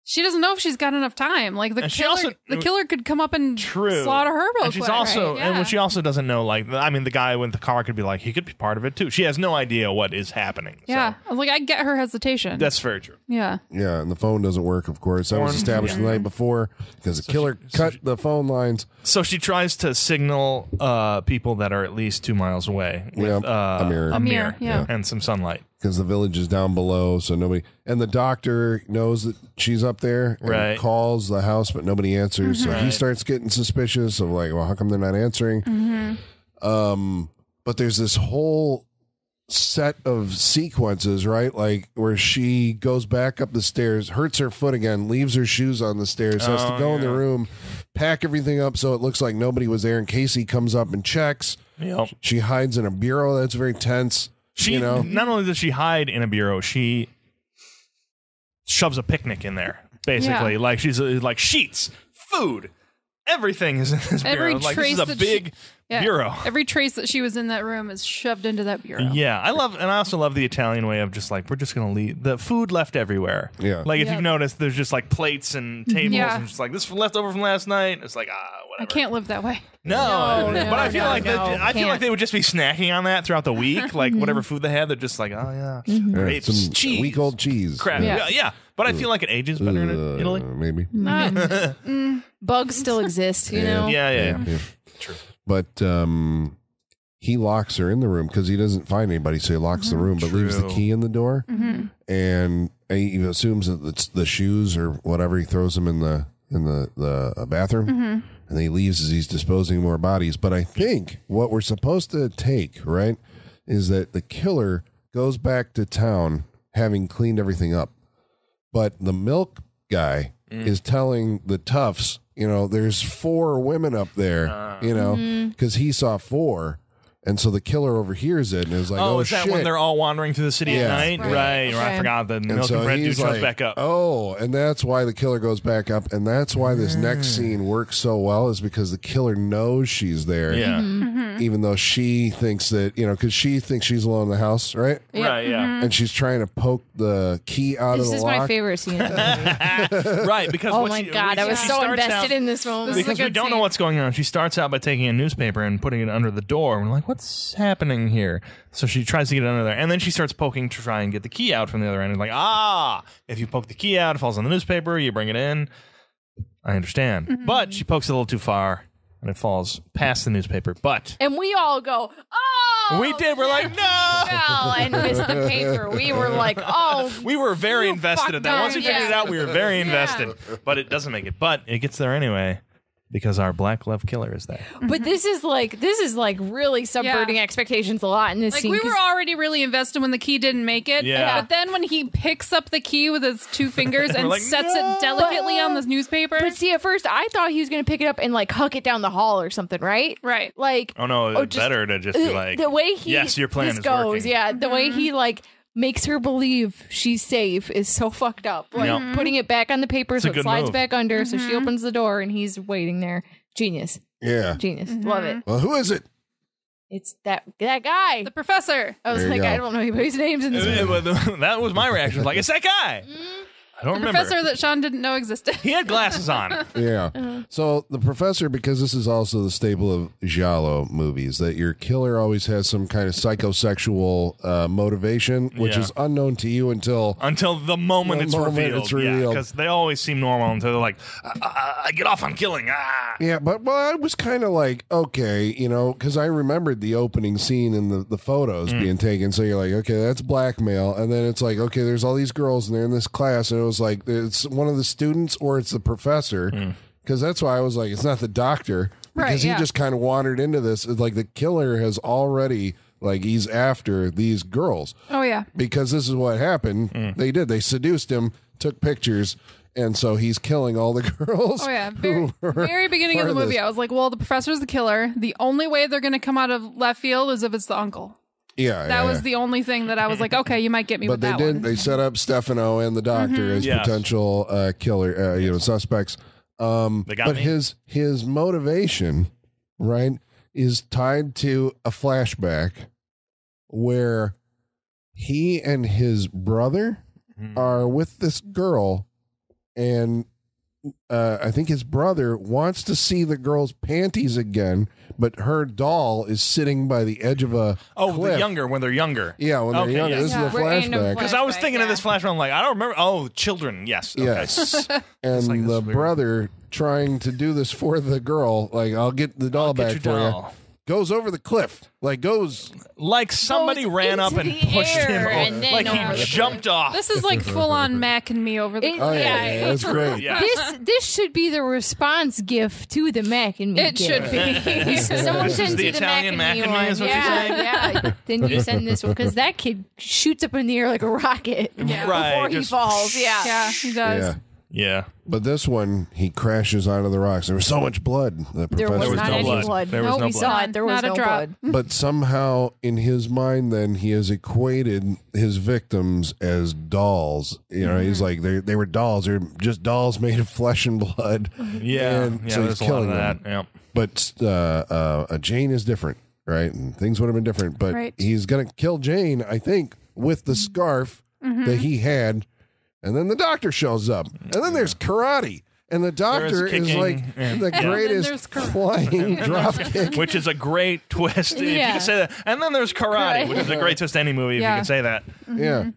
she doesn't know if she's got enough time. Like the And killer, also- the killer could come up and True. slaughter her real and she's quick. also right? and Yeah. when she also doesn't know like I mean the guy with the car could be like he could be part of it too. She has no idea what is happening. Yeah, I was like, I get her hesitation. that's very true. yeah, Yeah, and the phone doesn't work, of course. That was Or- established the night before because the killer cut the phone lines. So she tries to signal uh, people that are at least two miles away with Yeah, uh, a mirror. a A mirror, mirror, yeah. and some sunlight. Because the village is down below, so nobody. And the doctor knows that she's up there, and Right. Calls the house, but nobody answers. So he starts getting suspicious of like, well, how come they're not answering? Um, but there's this whole set of sequences, right? Like where she goes back up the stairs, hurts her foot again, leaves her shoes on the stairs, has to Oh, go in the room, pack everything up so it looks like nobody was there. And Casey comes up and checks. Yep. She hides in a bureau that's very tense. She you know, not only does she hide in a bureau, she shoves a picnic in there. Basically, Yeah. like she's uh, like sheets, food, everything is in this Every bureau. Like this is a that she- big yeah. bureau. Every trace that she was in that room is shoved into that bureau. Yeah, I love, and I also love the Italian way of just like we're just gonna leave the food left everywhere. Yeah. like if Yeah. you've noticed, there's just like plates and tables, Yeah. and just like this left over from last night. It's like ah, I whatever. can't live that way. No, No, but I feel no, like no, that, I feel like they would just be snacking on that throughout the week, [laughs] like whatever food they had. They're just like, oh yeah, Yeah, grapes, some cheese, week old cheese. crap. Yeah. Yeah. yeah, but I feel like it ages better in Uh, Italy. maybe. [laughs] Bugs still exist, you Yeah. know? Yeah, yeah, yeah. Yeah. True. But um, he locks her in the room because he doesn't find anybody, so he locks the room, but leaves the key in the door, Mm-hmm. and he assumes that it's the shoes or whatever. He throws them in the in the the uh, bathroom, Mm-hmm. and he leaves as he's disposing more bodies. But I think what we're supposed to take right is that the killer goes back to town having cleaned everything up, but the milk guy Mm. is telling the toughs, you know, there's four women up there, Ah. you know, because he saw four. And so the killer overhears it and is like, oh, oh, is that shit. when they're all wandering through the city Yeah. at night? Right. Right, right. I forgot the and milk so and bread dude he's shows like, back up. Oh, and that's why the killer goes back up. And that's why this next Mm. scene works so well is because the killer knows she's there. yeah, Mm-hmm. Even though she thinks that, you know, because she thinks she's alone in the house, right? Yeah. right, yeah, And she's trying to poke the key out This of the lock. This is my favorite scene. Of the movie. [laughs] right. Because oh what my she- god, I was so invested out- in this moment. This because we don't know what's going on. She starts out by taking a newspaper and putting it under the door. And we're like, what's happening here? So she tries to get it under there. And then she starts poking to try and get the key out from the other end. And like, ah, if you poke the key out, it falls on the newspaper, you bring it in. I understand. Mm-hmm. But she pokes it a little too far and it falls past the newspaper. But and we all go, oh! we did. We're like, no. Fell and missed the paper. We were like, oh, We were very invested in that. Once we up. figured it out, we were very invested. But it doesn't make it. But it gets there anyway because our black love killer is there. but mm-hmm. this is like this is like really subverting expectations a lot in this Like scene. we 'cause- were already really invested when the key didn't make it. Yeah. But then when he picks up the key with his two [laughs] fingers and like, sets "No." it delicately on this newspaper. But see, at first I thought he was going to pick it up and like huck it down the hall or something, right? right. Like Oh no, Oh, it's just- better to just be like the way he yes, your plan this is goes, working. yeah, the way he mm-hmm. like makes her believe she's safe is so fucked up. Like Yep. Mm-hmm. putting it back on the paper It's so it slides move. back under, so she mm-hmm. opens the door and he's waiting there. Genius, yeah. genius, mm-hmm. love it. Well, who is it? It's that that guy. The professor. I was There like, go. I don't know anybody's [laughs] names in this. It- movie. it- [laughs] that was my reaction. Like it's that guy. I don't The remember. professor that Sean didn't know existed. he had glasses on. [laughs] Yeah. So the professor, because this is also the staple of Giallo movies, that your killer always has some kind of psychosexual uh, motivation, which Yeah. is unknown to you until Until the moment The it's moment revealed. it's revealed. because they always seem normal until they're like, I, I, I get off on killing. Ah. Yeah, but well, I was kind of like, okay, you know, because I remembered the opening scene and the, the photos being taken. So you're like, okay, that's blackmail. And then it's like, okay, there's all these girls and they're in this class. And it was like, it's one of the students or it's the professor. Because that's why I was like, it's not the doctor. Because Right, he yeah. just kind of wandered into this. It's like the killer has already Like he's after these girls Oh yeah. because this is what happened. Mm. They did. They seduced him, took pictures, and so he's killing all the [laughs] girls. Oh yeah. Very, very beginning of the movie, this. I was like, well, the professor's the killer. The only way they're going to come out of left field is if it's the uncle. Yeah, That yeah, was yeah. the only thing that I was like, okay, you might get me But with they that did. one. They set up Stefano and the doctor as Yes. potential uh, killer, uh, you know, suspects. Um, They got but me. his his motivation, right, is tied to a flashback where he and his brother Hmm. are with this girl, and uh, I think his brother wants to see the girl's panties again, but her doll is sitting by the edge of a Oh, cliff. the younger when they're younger. Yeah, when they're Okay, younger. yes. This Yeah. is a We're in a flashback. Because I was Flashback, thinking of this flashback, I'm like, I don't remember. Oh, children. Yes. Okay. Yes. [laughs] and like, the brother trying to do this for the girl, like, I'll get the doll I'll get back your for doll. you. Goes over the cliff. Like, goes. Like somebody Goes ran up and pushed him. over. and then Like he jumped off. this is like [laughs] full on Mac and me over the. It- Oh, yeah. Yeah, yeah, that's great. Yeah. This this should be the response gif to the Mac and me. It gif. should be. [laughs] [laughs] Someone sends the the Italian Mac and me Mac and me one. is what you're yeah, saying? yeah. then you send this one because that kid shoots up in the air like a rocket Yeah. Right, before he just- falls. Yeah. yeah, he does. Yeah. yeah. But this one, he crashes onto the rocks. There was so much blood. The There professor was was not no any blood. blood. There was no, no we blood. saw it. There was Not a no drop. blood. but somehow in his mind then he has equated his victims as dolls you know Mm-hmm. he's like they they were dolls they're just dolls made of flesh and blood [laughs] Yeah. And yeah. so there's he's a lot of killing that. them. Yeah. but uh, uh, uh, Jane is different, right? And things would have been different. But Right. he's gonna kill Jane, I think, with the scarf Mm-hmm. that he had, and then the doctor shows up, and then there's karate, and the doctor is kicking, like and- the [laughs] Yeah. greatest flying drop kick. Which is a great twist. If you can say that. And then there's karate, Right. which is a great twist to any movie if you can say that. Yeah,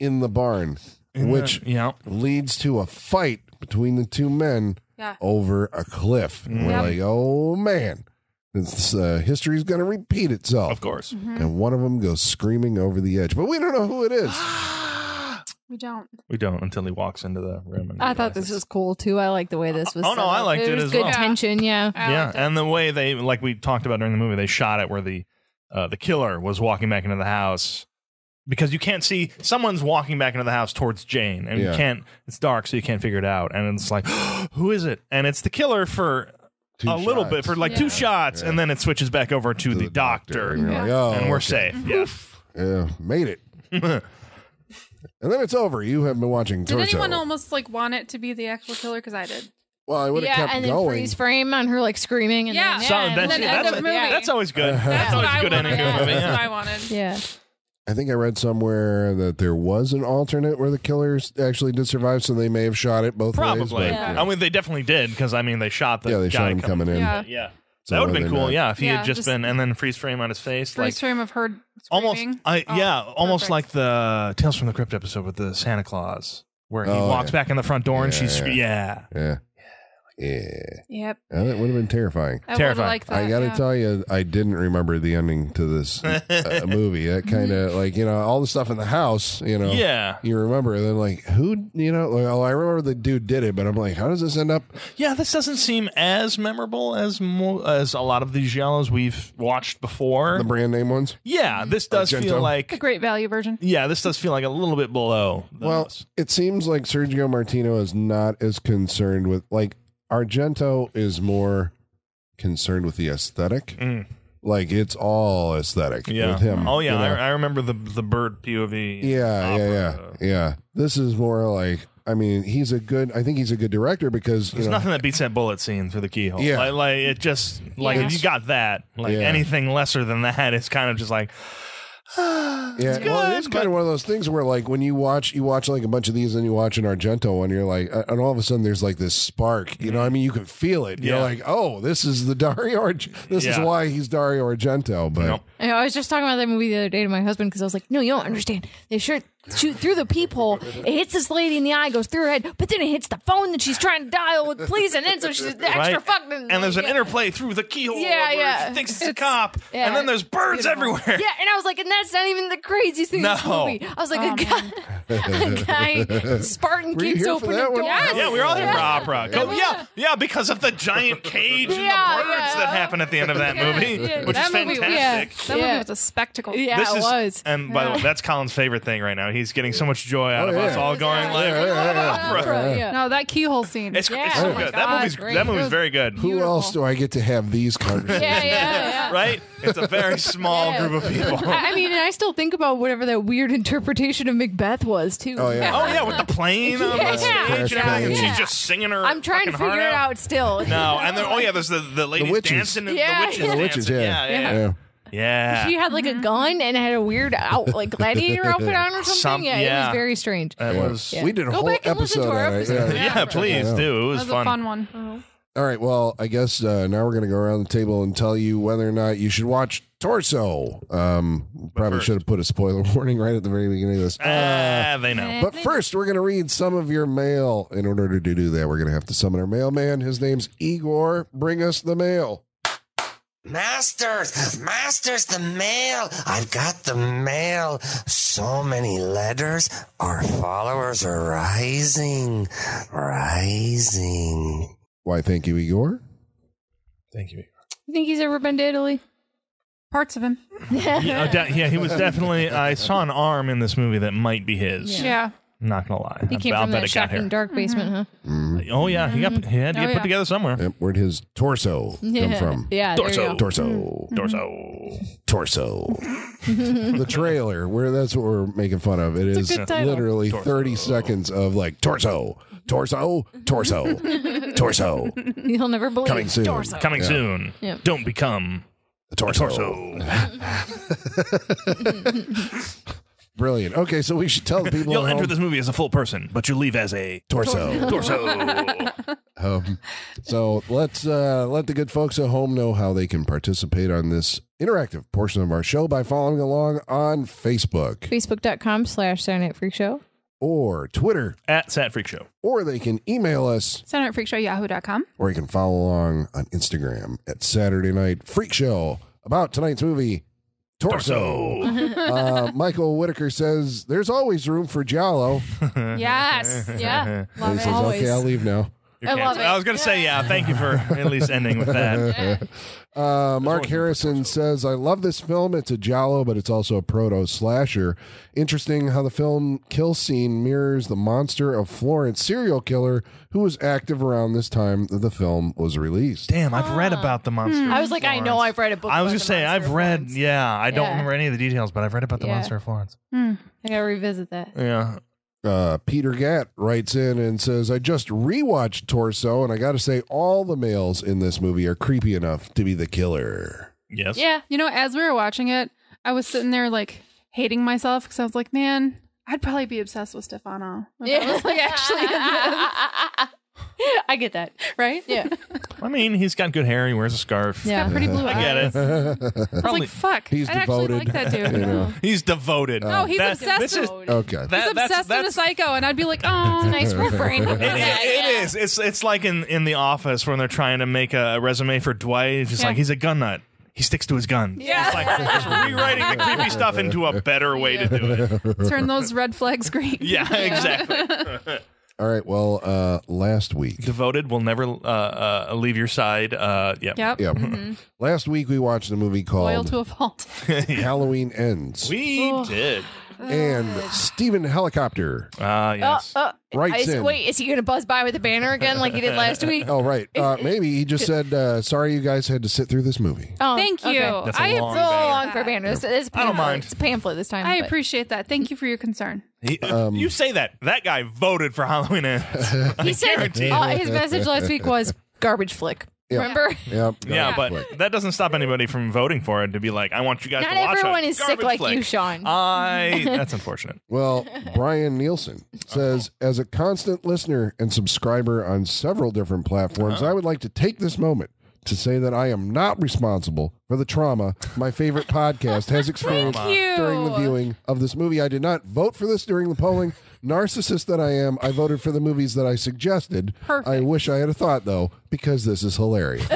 in the barn, which yeah. leads to a fight between the two men Yeah. over a cliff. And we're Yep. like, oh man, this uh, history's gonna repeat itself. Of course. and one of them goes screaming over the edge. But we don't know who it is. [gasps] [gasps] [gasps] We don't. We don't until he walks into the room. And I thought this realizes- was cool too. I like the way this was. Oh, no, set I liked it was as good well. tension. Yeah. I yeah, liked it. and the way they, like we talked about during the movie, they shot it where the uh, the killer was walking back into the house because you can't see someone's walking back into the house towards Jane, and Yeah. you can't. It's dark, so you can't figure it out, and it's like, [gasps] who is it? And it's the killer for Two a little bit for like Yeah. two shots, Yeah. and then it switches back over to, To the, doctor, And, you're Yeah. like, oh, and we're okay. safe. Yeah. Yeah, made it. [laughs] and then it's over. You have been watching Did Torso. anyone almost like want it to be the actual killer? Because I did. well, I would have Yeah, kept and then going. freeze frame on her like screaming. And Yeah. then, So yeah, that's, then that's, end of movie. that's always good. [laughs] That's, That's always what good wanted. ending to a movie. That's Yeah. what I wanted. yeah. I think I read somewhere that there was an alternate where the killers actually did survive, so they may have shot it both ways. Probably. but, Yeah. I mean, they definitely did because I mean, they shot the yeah, they guy shot him coming in. Yeah. Yeah. So that would have been cool. not- Yeah, if he Yeah, had just, just- been and then freeze frame on his face, Freeze like frame of her almost. screaming. I, Oh, yeah, almost perfect. like the Tales from the Crypt episode with the Santa Claus, where he Oh, walks yeah. back in the front door and Yeah, she's yeah. yeah. Yeah. Yeah. Yep. Yeah, that would have been terrifying. I Terrifying. like that. I got to yeah. tell you, I didn't remember the ending to this uh, [laughs] movie. That kind of like you know all the stuff in the house. You know, Yeah, you remember. And then like who you know? Like, oh, I remember the dude did it, but I'm like, how does this end up? yeah. This doesn't seem as memorable as mo- as a lot of these yellows we've watched before. The brand name ones. yeah, this does Argento. feel The like great value version. yeah, this does feel like a little bit below. Well, it seems like Sergio Martino is not as concerned with like Argento is more concerned with the aesthetic. Mm. Like it's all aesthetic yeah. with him. oh yeah, you know? I, I remember the the bird POV. yeah, yeah, yeah, yeah. This is more like I mean, he's a good. I think he's a good director because you There's know, nothing that beats that bullet scene through the keyhole. Yeah. like, like it just like Yeah. if you got that, like Yeah. anything lesser than that is kind of just like [sighs] Yeah, It's well, good, it's kind of one of those things where, like, when you watch, you watch like a bunch of these, and you watch an Argento, and you're like, uh, and all of a sudden, there's like this spark. You know, I mean, you can feel it. You're Yeah. like, oh, this is the Dario. Arg- this is why he's Dario Argento. But Nope. Know, I was just talking about that movie the other day to my husband because I was like, "No, you don't understand. They sure shoot through the peephole. It hits this lady in the eye, goes through her head, but then it hits the phone that she's trying to dial with police, and then so she's extra right? fucked. And there's an interplay through the keyhole. Yeah, yeah. She thinks it's, a cop, yeah. and then there's birds everywhere. Yeah, and I was like, and that's not even the craziest thing in this No. movie. I was like, Oh, a guy, [laughs] a guy Spartan Were you keeps opening that doors. Yes. Yeah, we were all here for Yeah. opera. Go- yeah, yeah, because of the giant cage and Yeah, the birds yeah. that happen at the end of that movie, yeah. which that is movie, fantastic. Yeah, that Yeah. movie was a spectacle. Yeah, This it is, was. and by the way, that's Colin's favorite thing right now. He's getting so much joy out Oh, of us all going like, Yeah, yeah, yeah. [laughs] opera." Opera, yeah. No, that keyhole scene. It's, Yeah. it's so Oh my good. that movie's great. that movie's very good. Who else do I get to have these conversations? Yeah, yeah, yeah. right? It's a very small Yeah. group of people. I I mean, and I still think about whatever that weird interpretation of Macbeth was too. Oh, yeah. Oh yeah, with the plane on Yeah. the stage and everything, and Yeah. she's just singing her. I'm trying to figure it out still. No, and then oh yeah, there's the the ladies witches. dancing, Yeah, the witches, yeah. The witches, yeah. yeah, yeah. Yeah. yeah. She had like a gun and had a weird out like [laughs] gladiator outfit on or something. Some- yeah, it yeah. was very strange. That was Yeah. We did a Go whole back and listen to episode our on it. episode. Yeah. yeah, please Yeah. do. It that was, was fun. a fun one. All right. Well, I guess uh, now we're going to go around the table and tell you whether or not you should watch Torso. Um, probably first- should have put a spoiler [laughs] warning right at the very beginning of this. Ah, they know. But first, we're going to read some of your mail. In order to do that, we're going to have to summon our mailman. His name's Igor. Bring us the mail. Masters, masters, the mail. I've got the mail. So many letters. Our followers are rising, rising. Why, thank you, Igor. Thank you. Igor. You think he's ever been to Italy? Parts of him. Yeah, oh, de- yeah, he was definitely. I saw an arm in this movie that might be his. Yeah. Not gonna lie. He came I'll from bet that it got shocking here. dark mm-hmm. basement, huh? Mm-hmm. Oh yeah, he got mm-hmm. he had to Oh, get put yeah. together somewhere. Yep, where'd his torso Yeah. come from? [laughs] Yeah, there you Torso. go. Torso. Torso. [laughs] Torso. [laughs] the trailer, where that's what we're making fun of. It is good title. literally Torso. 30 seconds of like torso, torso, torso, torso. You'll never believe. Coming soon. Torso. Coming soon. Yeah. Don't become The a torso. torso. Brilliant. Okay, so we should tell the people [laughs] You'll at enter home- this movie as a full person, but you leave as a torso. torso. [laughs] [laughs] Um, so let's uh, let the good folks at home know how they can participate on this interactive portion of our show by following along on Facebook Facebook.com slash Saturday Night Freak Show. or Twitter, At Sat Freak Show. or they can email us, SaturdayNightFreakShow.yahoo.com. or you can follow along on Instagram at Saturday Night Freak Show about tonight's movie. Torso. Uh, [laughs] Michael Whitaker says there's always room for Giallo. [laughs] Yes. Yeah. Love he it. says, Always. "Okay, I'll leave now." You're I love canceled. it. I was going to say, yeah, thank you for [laughs] at least ending with that. Uh, Mark always room Harrison says, I love this film. It's a Giallo, but it's also a proto slasher. Interesting how the film kill scene mirrors the monster of Florence serial killer who was active around this time that the film was released. Damn, I've read ah. about the hmm. monster. I was like, I know I've read a book. I was about going to the say, Monster I've of read, Florence. yeah, I don't Yeah. remember any of the details, but I've read about the Yeah. monster of Florence. Hmm. I gotta revisit that. Yeah. Uh, Peter Gatt writes in and says, I just rewatched Torso, and I got to say, all the males in this movie are creepy enough to be the killer. Yes. Yeah. You know, as we were watching it, I was sitting there like hating myself because I was like, man, I'd probably be obsessed with Stefano. If I was like actually in this, [laughs] [laughs] I get that. right? Yeah. I mean, he's got good hair. He wears a scarf. Yeah. Pretty blue I eyes. get it. I was Probably. like, fuck. He's I actually like that dude. [laughs] You know. He's devoted. No, he's That- obsessed this is- with Okay. He's that- that's- obsessed with a that's- psycho, and I'd be like, oh, nice [laughs] work, brain. It, it- it is. It's it's like in, in the office when they're trying to make a resume for Dwight. It's just Yeah. like he's a gun nut. He sticks to his gun. Yeah. It's like just rewriting the creepy stuff into a better way to do it. Turn those red flags green. Yeah, exactly. All right. Well, uh, last week. Devoted will never uh, uh, leave your side. Uh, yeah. Yep. Yep. Last week we watched a movie Loyal called to a fault. [laughs] Halloween Ends. We did. And Steven Helicopter Ah, Oh, yes. oh, Writes is- in. Wait, is he gonna buzz by with a banner again like he did last [laughs] week? Oh, right. Uh, [laughs] maybe he just said, uh, sorry you guys had to sit through this movie. Oh, Thank you. okay. That's a I long So banner. long for a that. It's, it's a I don't pamphlet. mind. It's a pamphlet this time. I but- appreciate that. Thank you for your concern. He- you say that. That guy voted for Halloween [laughs] Ends. He said uh, his message last week was garbage flick. Yeah. Remember? Yep. Yeah, but that doesn't stop anybody from voting for it to be like, I want you guys Not to watch everyone a is sick garbage like flick. you, Sean. I. [laughs] That's unfortunate. Well, Brian Nielsen says, as a constant listener and subscriber on several different platforms, uh-huh. I would like to take this moment to say that I am not responsible for the trauma my favorite podcast has [laughs] experienced during the viewing of this movie. I did not vote for this during the polling. Narcissist that I am, I voted for the movies that I suggested. Perfect. I wish I had a thought, though, because this is hilarious. [laughs]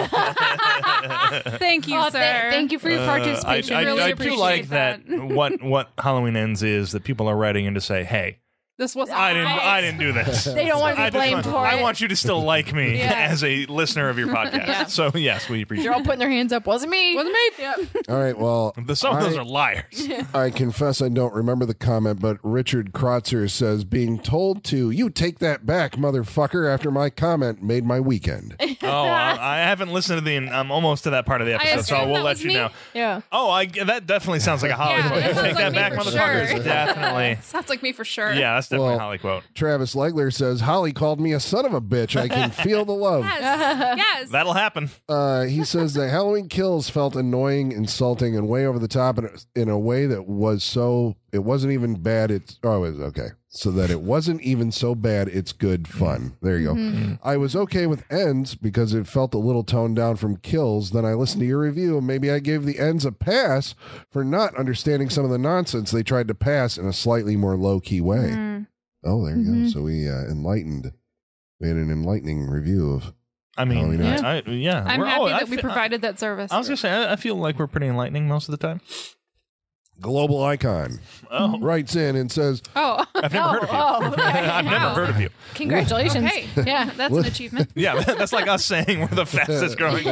Thank you, Oh, sir. th- thank you for your Uh, I, participation. I, really I do appreciate like that. that. what what Halloween ends is that people are writing in to say, "Hey, This was I didn't. I didn't do this. [laughs] They don't want to I be just blamed want, for it. I want you to still like me [laughs] Yeah. as a listener of your podcast. So yes, we appreciate. They're all putting their hands up. Wasn't me. wasn't me. Yep. All right. Well, it. The some of those I- are liars. I confess I don't remember the comment, but Richard Krotzer says being told to you take that back, motherfucker, after my comment made my weekend. [laughs] Oh, I, I haven't listened to the. I'm almost to that part of the episode, so assume we'll that let was you me. know. Yeah. Oh, I that definitely sounds like a Holly Yeah, quote. that sounds Take like that me back, for motherfuckers. sure. Definitely. Sounds like me for sure. Yeah, that's definitely Well, a Holly quote. Travis Legler says Holly called me a son of a bitch. I can [laughs] feel the love. Yes. [laughs] yes. That'll happen. Uh, he says that Halloween Kills felt annoying, insulting, and way over the top, in a, in a way that was so it wasn't even bad. It's oh, it was okay. So that it wasn't even so bad. It's good fun. There you go. I was okay with ends because it felt a little toned down from Kills. Then I listened to your review, and maybe I gave the ends a pass for not understanding some of the nonsense they tried to pass in a slightly more low key way. Mm. Oh, there you go. So we uh, enlightened. We had an enlightening review of I mean, Halloween I, yeah. I'm We're- happy oh, I that we fe- provided that service. I was gonna say, I, I feel like we're pretty enlightening most of the time. Global Icon. Oh, Writes in and says, oh, I've never heard of you. [laughs] Oh, okay. [laughs] I've never heard of you. Congratulations. [laughs] okay. Yeah. That's an achievement. Yeah, that's like us saying we're the fastest growing.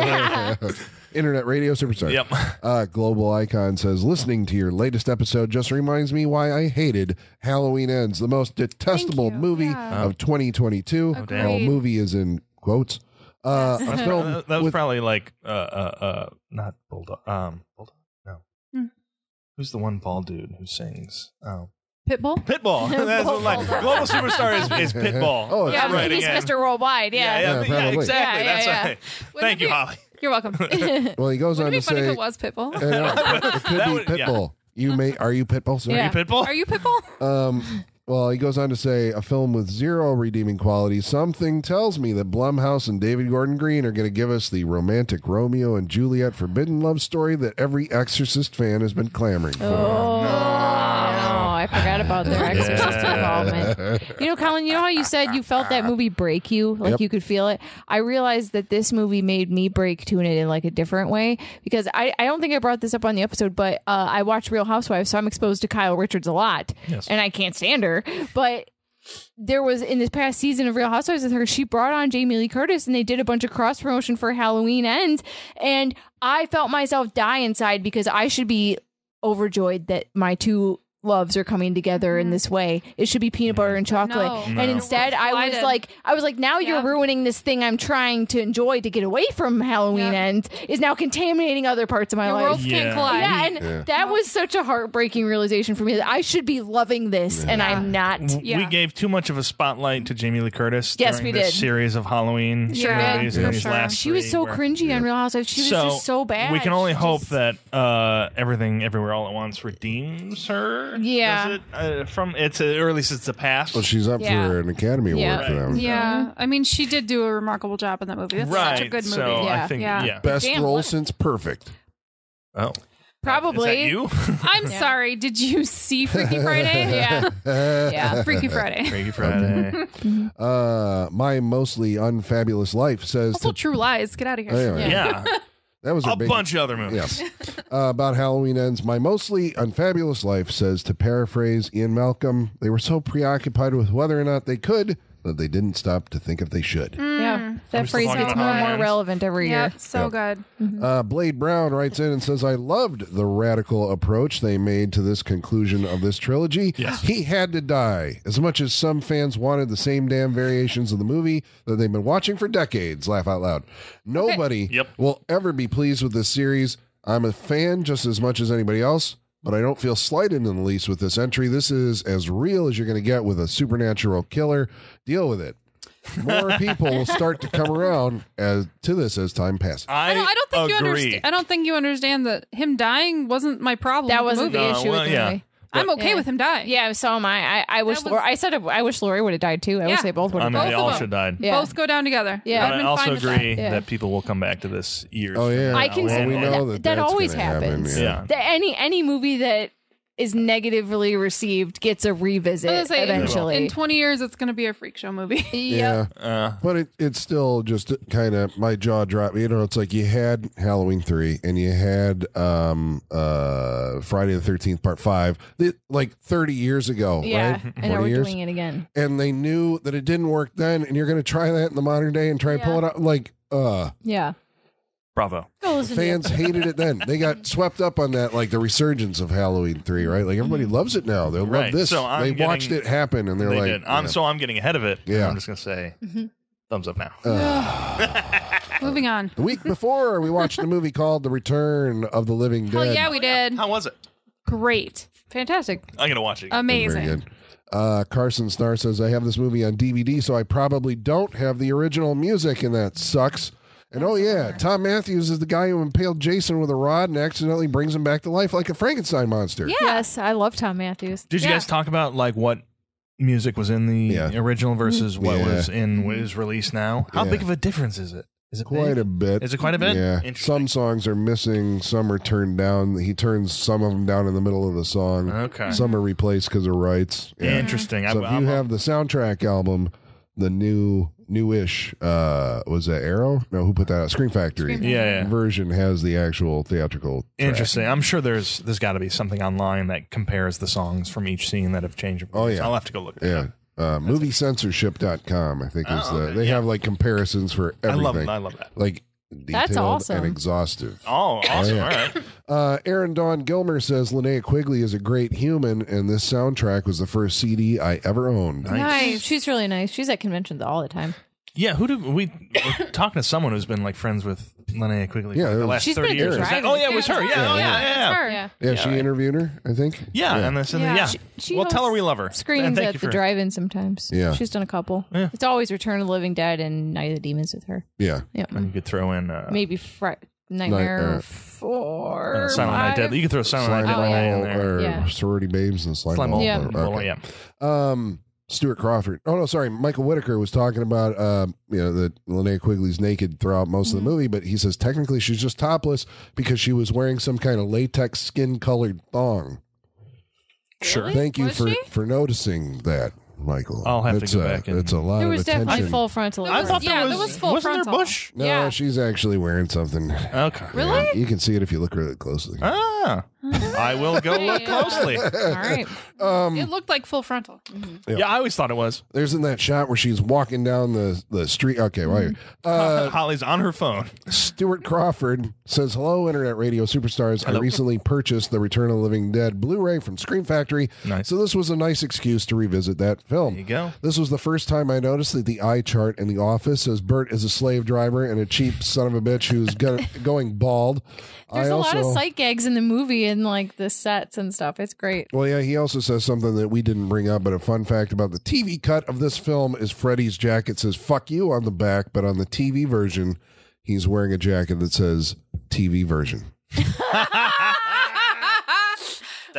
Internet radio superstar. Yep. Uh, Global Icon says, listening to your latest episode just reminds me why I hated Halloween Ends, the most detestable movie Yeah. of 2022. Agreed. Well, movie is in quotes. Uh, that, that was with probably like uh uh uh not bulldog. Um, bulldog. No. Who's the one bald dude who sings? Oh, Pitbull. Pitbull. [laughs] That's Bull- like global superstar is, is [laughs] Pitbull. Oh, Yeah, Right, he's again. Mr. Worldwide. Yeah, Yeah. yeah, Yeah, yeah, exactly. Yeah, yeah, That's yeah. right. Wouldn't Thank you, be- Holly. You're welcome. [laughs] well, he goes Would on it be to funny say, if it was Pitbull? Uh, no, it could That be would- Pitbull. You may are you Pitbull? Sorry. Yeah. Pitbull. Are you Pitbull? Um, well, he goes on to say a film with zero redeeming qualities. Something tells me that Blumhouse and David Gordon Green are going to give us the romantic Romeo and Juliet forbidden love story that every Exorcist fan has been clamoring for. Oh, forgot about their exorcist involvement. [laughs] You know, Colin, you know how you said you felt that movie break you? Like Yep. you could feel it? I realized that this movie made me break to it in like a different way because I, I don't think I brought this up on the episode, but uh, I watch Real Housewives, so I'm exposed to Kyle Richards a lot. Yes. And I can't stand her. But there was in this past season of Real Housewives with her, she brought on Jamie Lee Curtis and they did a bunch of cross promotion for Halloween Ends. And I felt myself die inside because I should be overjoyed that my two loves are coming together in this way. It should be peanut butter and chocolate. No. And No. instead I was like I was like now you're Yeah. ruining this thing I'm trying to enjoy to get away from Halloween Yeah. Ends is now contaminating other parts of my Your life. Yeah. can't. Yeah, and that was such a heartbreaking realization for me that I should be loving this and I'm not. Yeah. We gave too much of a spotlight to Jamie Lee Curtis. Yes, during we this did. series of Halloween Sure movies did, and for these sure. last She was so where- cringy on Real Housewives. She was just so bad. We can only She hope just- that uh, everything, everywhere, all at once redeems her. Yeah. It, uh, from it's a, or at least it's the past. Well, she's up Yeah. for an Academy Award Yeah. for them. Yeah, I mean, she did do a remarkable job in that movie. That's right. such a good movie. So I Yeah. think Yeah. yeah. Best Damn, role what- since Perfect. Oh, Probably. Is that you? [laughs] I'm sorry. Did you see Freaky Friday? [laughs] Yeah. Yeah. Freaky Friday. Freaky Friday. [laughs] Uh, my mostly unfabulous life says Also, to, True Lies. Get out of here. Anyway, yeah, that was a, big, bunch of other movies. Yes. Uh, about Halloween ends. My mostly unfabulous life says to paraphrase Ian Malcolm, they were so preoccupied with whether or not they could that they didn't stop to think if they should. Yeah. That I'm phrase talking gets about more and more Halloween. relevant every Yeah, year. so Yep. good. Uh, Blade Brown writes in and says, I loved the radical approach they made to this conclusion of this trilogy. Yes. He had to die. As much as some fans wanted the same damn variations of the movie that they've been watching for decades, laugh out loud. Nobody Yep. will ever be pleased with this series. I'm a fan just as much as anybody else, but I don't feel slighted in the least with this entry. This is as real as you're going to get with a supernatural killer. Deal with it. More [laughs] people will start to come around as to this as time passes. I, I don't, I don't think you agree. understand. I don't think you understand that him dying wasn't my problem. That with wasn't the movie. No, issue well, with the yeah. movie. I'm okay Yeah. with him dying. Yeah, so am I. I, I wish was- Lori, I said I wish Lori would have died too. I Yeah. wish they both would I have mean, died. they Both of all them. should died. Yeah. Both go down together. Yeah. I've But I also fine that. agree Yeah. that people will come back to this years. Oh, yeah. I can Well, see we know that, that that always gonna happen, happens. yeah. That any any movie that is negatively received gets a revisit I was gonna say, in- eventually. In 20 years, it's going to be a freak show movie. [laughs] Yeah. Uh, But it, it's still just kind of my jaw dropped. You know, it's like you had Halloween three and you had um uh Friday the Thirteenth Part Five, the- like thirty years ago, yeah, right? and now we're years. doing it again. and they knew that it didn't work then, and you're going to try that in the modern day and try and pull it out. Like, uh, Yeah. Bravo. Fans [laughs] hated it then. They got swept up on that, like the resurgence of Halloween three, right? Like everybody loves it now. They love Right. this. So I'm they getting- watched it happen, and they're they like, did. I'm yeah. so I'm getting ahead of it. Yeah. I'm just gonna say thumbs up now. [laughs] Moving on. The week before, we watched a movie called The Return of the Living Oh Dead. yeah, we did. How was it? Great. Fantastic. I'm gonna watch it. Very Amazing. good. Uh, Carson Star says, I have this movie on DVD, so I probably don't have the original music, and that sucks. And oh, yeah, Thom Mathews is the guy who impaled Jason with a rod and accidentally brings him back to life like a Frankenstein monster. Yeah. Yes, I love Thom Mathews. Did you Yeah. guys talk about like what music was in the Yeah. original versus what Yeah. was in what is released now? How Yeah. big of a difference is it? Is it Quite big? a bit. Is it quite a bit? Yeah. Some songs are missing, some are turned down. He turns some of them down in the middle of the song. Okay. Some are replaced because of rights. Yeah. Interesting. So I, if I'm- you have the soundtrack album, the new newish uh was that Arrow? No, who put that out? Scream Factory. Scream yeah, yeah. Version has the actual theatrical. track. Interesting. I'm sure there's there's got to be something online that compares the songs from each scene that have changed. Oh, yeah. I'll have to go look. At Yeah. Uh, moviecensorship.com, I think is Oh, the okay, they yeah. have like comparisons for everything I everything. love I love that. like That's awesome. and exhaustive. Oh, awesome. yeah. All right. Uh, Aaron Dawn Gilmer says Linnea Quigley is a great human, and this soundtrack was the first CD I ever owned. Nice. She's really nice. She's at conventions all the time. Yeah, who did we we're talking to someone who's been like friends with Linnea Quigley Yeah, for it the last She's been thirty years. Was that- oh yeah, it was her. Yeah, Yeah, oh, yeah, yeah. yeah, It's yeah. Yeah. Yeah, she interviewed her, I think. Yeah, and this and Yeah. yeah. She- she well, tell her we love her. Screenings And thank at you the drive-in sometimes. Yeah. she's done a couple. Yeah. It's always Return of the Living Dead and Night of the Demons with her. Yeah. Yeah, And you could throw in uh, maybe Fri- Nightmare uh, Four. uh, Silent Night Dead. You could throw Silent Night Dead in there. or Yeah. sorority babes and slime, Slime ball. Ball. Yeah. Yeah. Um, Stuart Crawford. Oh no, sorry, Michael Whitaker was talking about uh, you know, that Linnea Quigley's naked throughout most Mm-hmm. of the movie, but he says technically she's just topless because she was wearing some kind of latex skin colored thong. Sure. Thank you Was for she? for noticing that, Michael. I'll have to it's go a, back and- It's a lot There of was attention. definitely full frontal. There I was- thought yeah, there there was, was full wasn't there frontal. Bush? no, Yeah. she's actually wearing something. Okay. Really? Yeah, you can see it if you look really closely. Ah, I will go look closely. All right. Um, It looked like full frontal. Yeah, I always thought it was. there's in that shot where she's walking down the, the street. Okay, well, [laughs] Mm-hmm. uh, Holly's on her phone. Stuart Crawford says, Hello, Internet Radio Superstars. I recently purchased The Return of the Living Dead Blu ray from Scream Factory. Nice. So this was a nice excuse to revisit that film. There you go. This was the first time I noticed that the eye chart in The Office says Bert is a slave driver and a cheap son of a bitch who's go- [laughs] going bald. There's I a also, lot of sight gags in the movie and like the sets and stuff. It's great. Well, yeah, he also says something that we didn't bring up, but a fun fact about the TV cut of this film is Freddy's jacket says "fuck you" on the back, but on the TV version, he's wearing a jacket that says "TV version." [laughs] [laughs]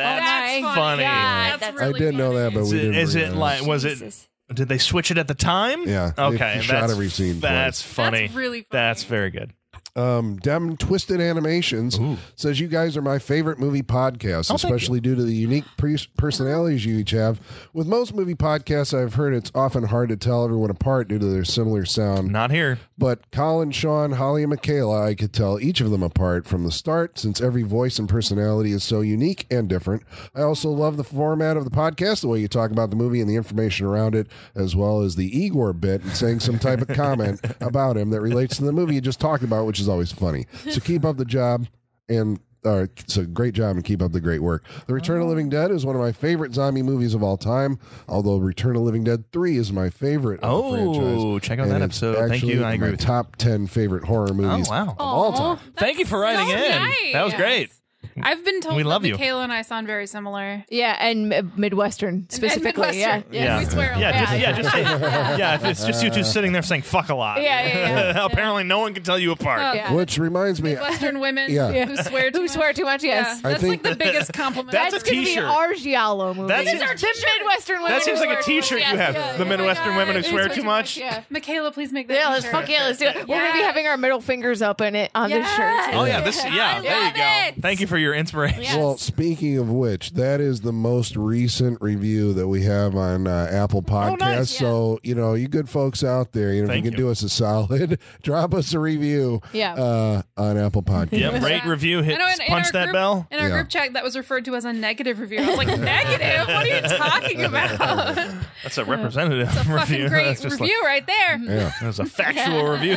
Oh, that's my funny. God. That's That's really I didn't know that, but Is we it, didn't. is it like was it? Did they switch it at the time? Yeah, Okay. shot that's, every scene That's twice. funny. That's really funny. That's very good. Um, Dem Twisted Animations Ooh. says you guys are my favorite movie podcast, Oh, especially due to the unique pre- personalities you each have. With most movie podcasts, I've heard it's often hard to tell everyone apart due to their similar sound. Not here. But Colin, Sean, Holly, and Michaela, I could tell each of them apart from the start since every voice and personality is so unique and different. I also love the format of the podcast, the way you talk about the movie and the information around it, as well as the Igor bit and saying some type of [laughs] comment about him that relates to the movie you just talked about, which is always funny. So keep up the job and. Uh, it's a great job and keep up the great work. The Return of Living Dead is one of my favorite zombie movies of all time. Although Return of Living Dead Three is my favorite. of the Oh, check out And that episode. Thank you. I agree my with you. top ten favorite horror movies Oh wow. of all time. Thank you for writing so in. nice. That was great. I've been told We that love you. Michaela and I sound very similar. Yeah, and uh, Midwestern specifically. Midwestern. Yeah. Yeah. We swear a yeah, just, yeah, just say, yeah. If it's just you two sitting there saying "fuck" a lot, Yeah, yeah, yeah. [laughs] apparently, no one can tell you apart. Oh, Yeah. Which reminds me, Western women Yeah. who swear too Who much. swear too much? Yes. Yeah, that's think- like the biggest compliment. That's That's a gonna be t-shirt. our Giallo movie. That's These a- are the Midwestern women. That seems like a swear- T-shirt you have. yeah, the yeah. Midwestern women who swear too much. Yeah, Michaela, please make that. Yeah, let's fuck yeah, let's do it. We're gonna be having our middle fingers up in it on this shirt. Oh yeah, this yeah. There you go. Thank you for your inspiration. Yes. Well, speaking of which, that is the most recent review that we have on uh, Apple Podcasts. Oh, nice. So, you know, you good folks out there, you know, Thank if you can you. do us a solid, [laughs] drop us a review Yeah. uh, on Apple Podcasts. Yep, rate, review, hit, I know in, in punch our that group, bell. In our Yeah. group chat, that was referred to as a negative review. I was like, [laughs] negative? What are you talking [laughs] about? That's a representative Fucking review. great That's just review right there. Like, Yeah. that's a factual review.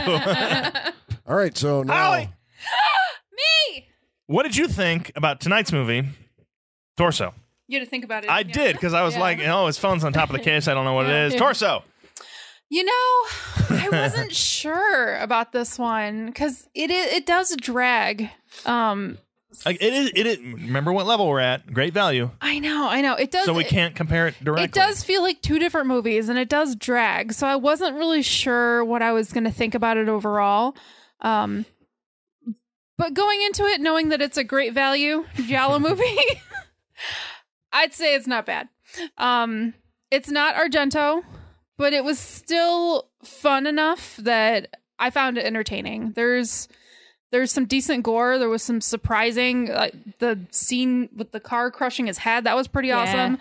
All right. So now, Holly, Me! What did you think about tonight's movie, Torso? You had to think about it. I yeah. did because I was Yeah. like, oh, his phone's on top of the case. I don't know what it is. Torso. You know, I [laughs] wasn't sure about this one because it, it it does drag. Um, Like it is. It is. Remember what level we're at? Great value. I know, I know. It does. So we can't compare it directly. It does feel like two different movies, and it does drag. So I wasn't really sure what I was going to think about it overall. Um, but going into it, knowing that it's a great value Giallo [laughs] movie, I'd say it's not bad. Um, it's not Argento, but it was still fun enough that I found it entertaining. There's there's some decent gore. There was some surprising like the scene with the car crushing his head. That was pretty Yeah. awesome.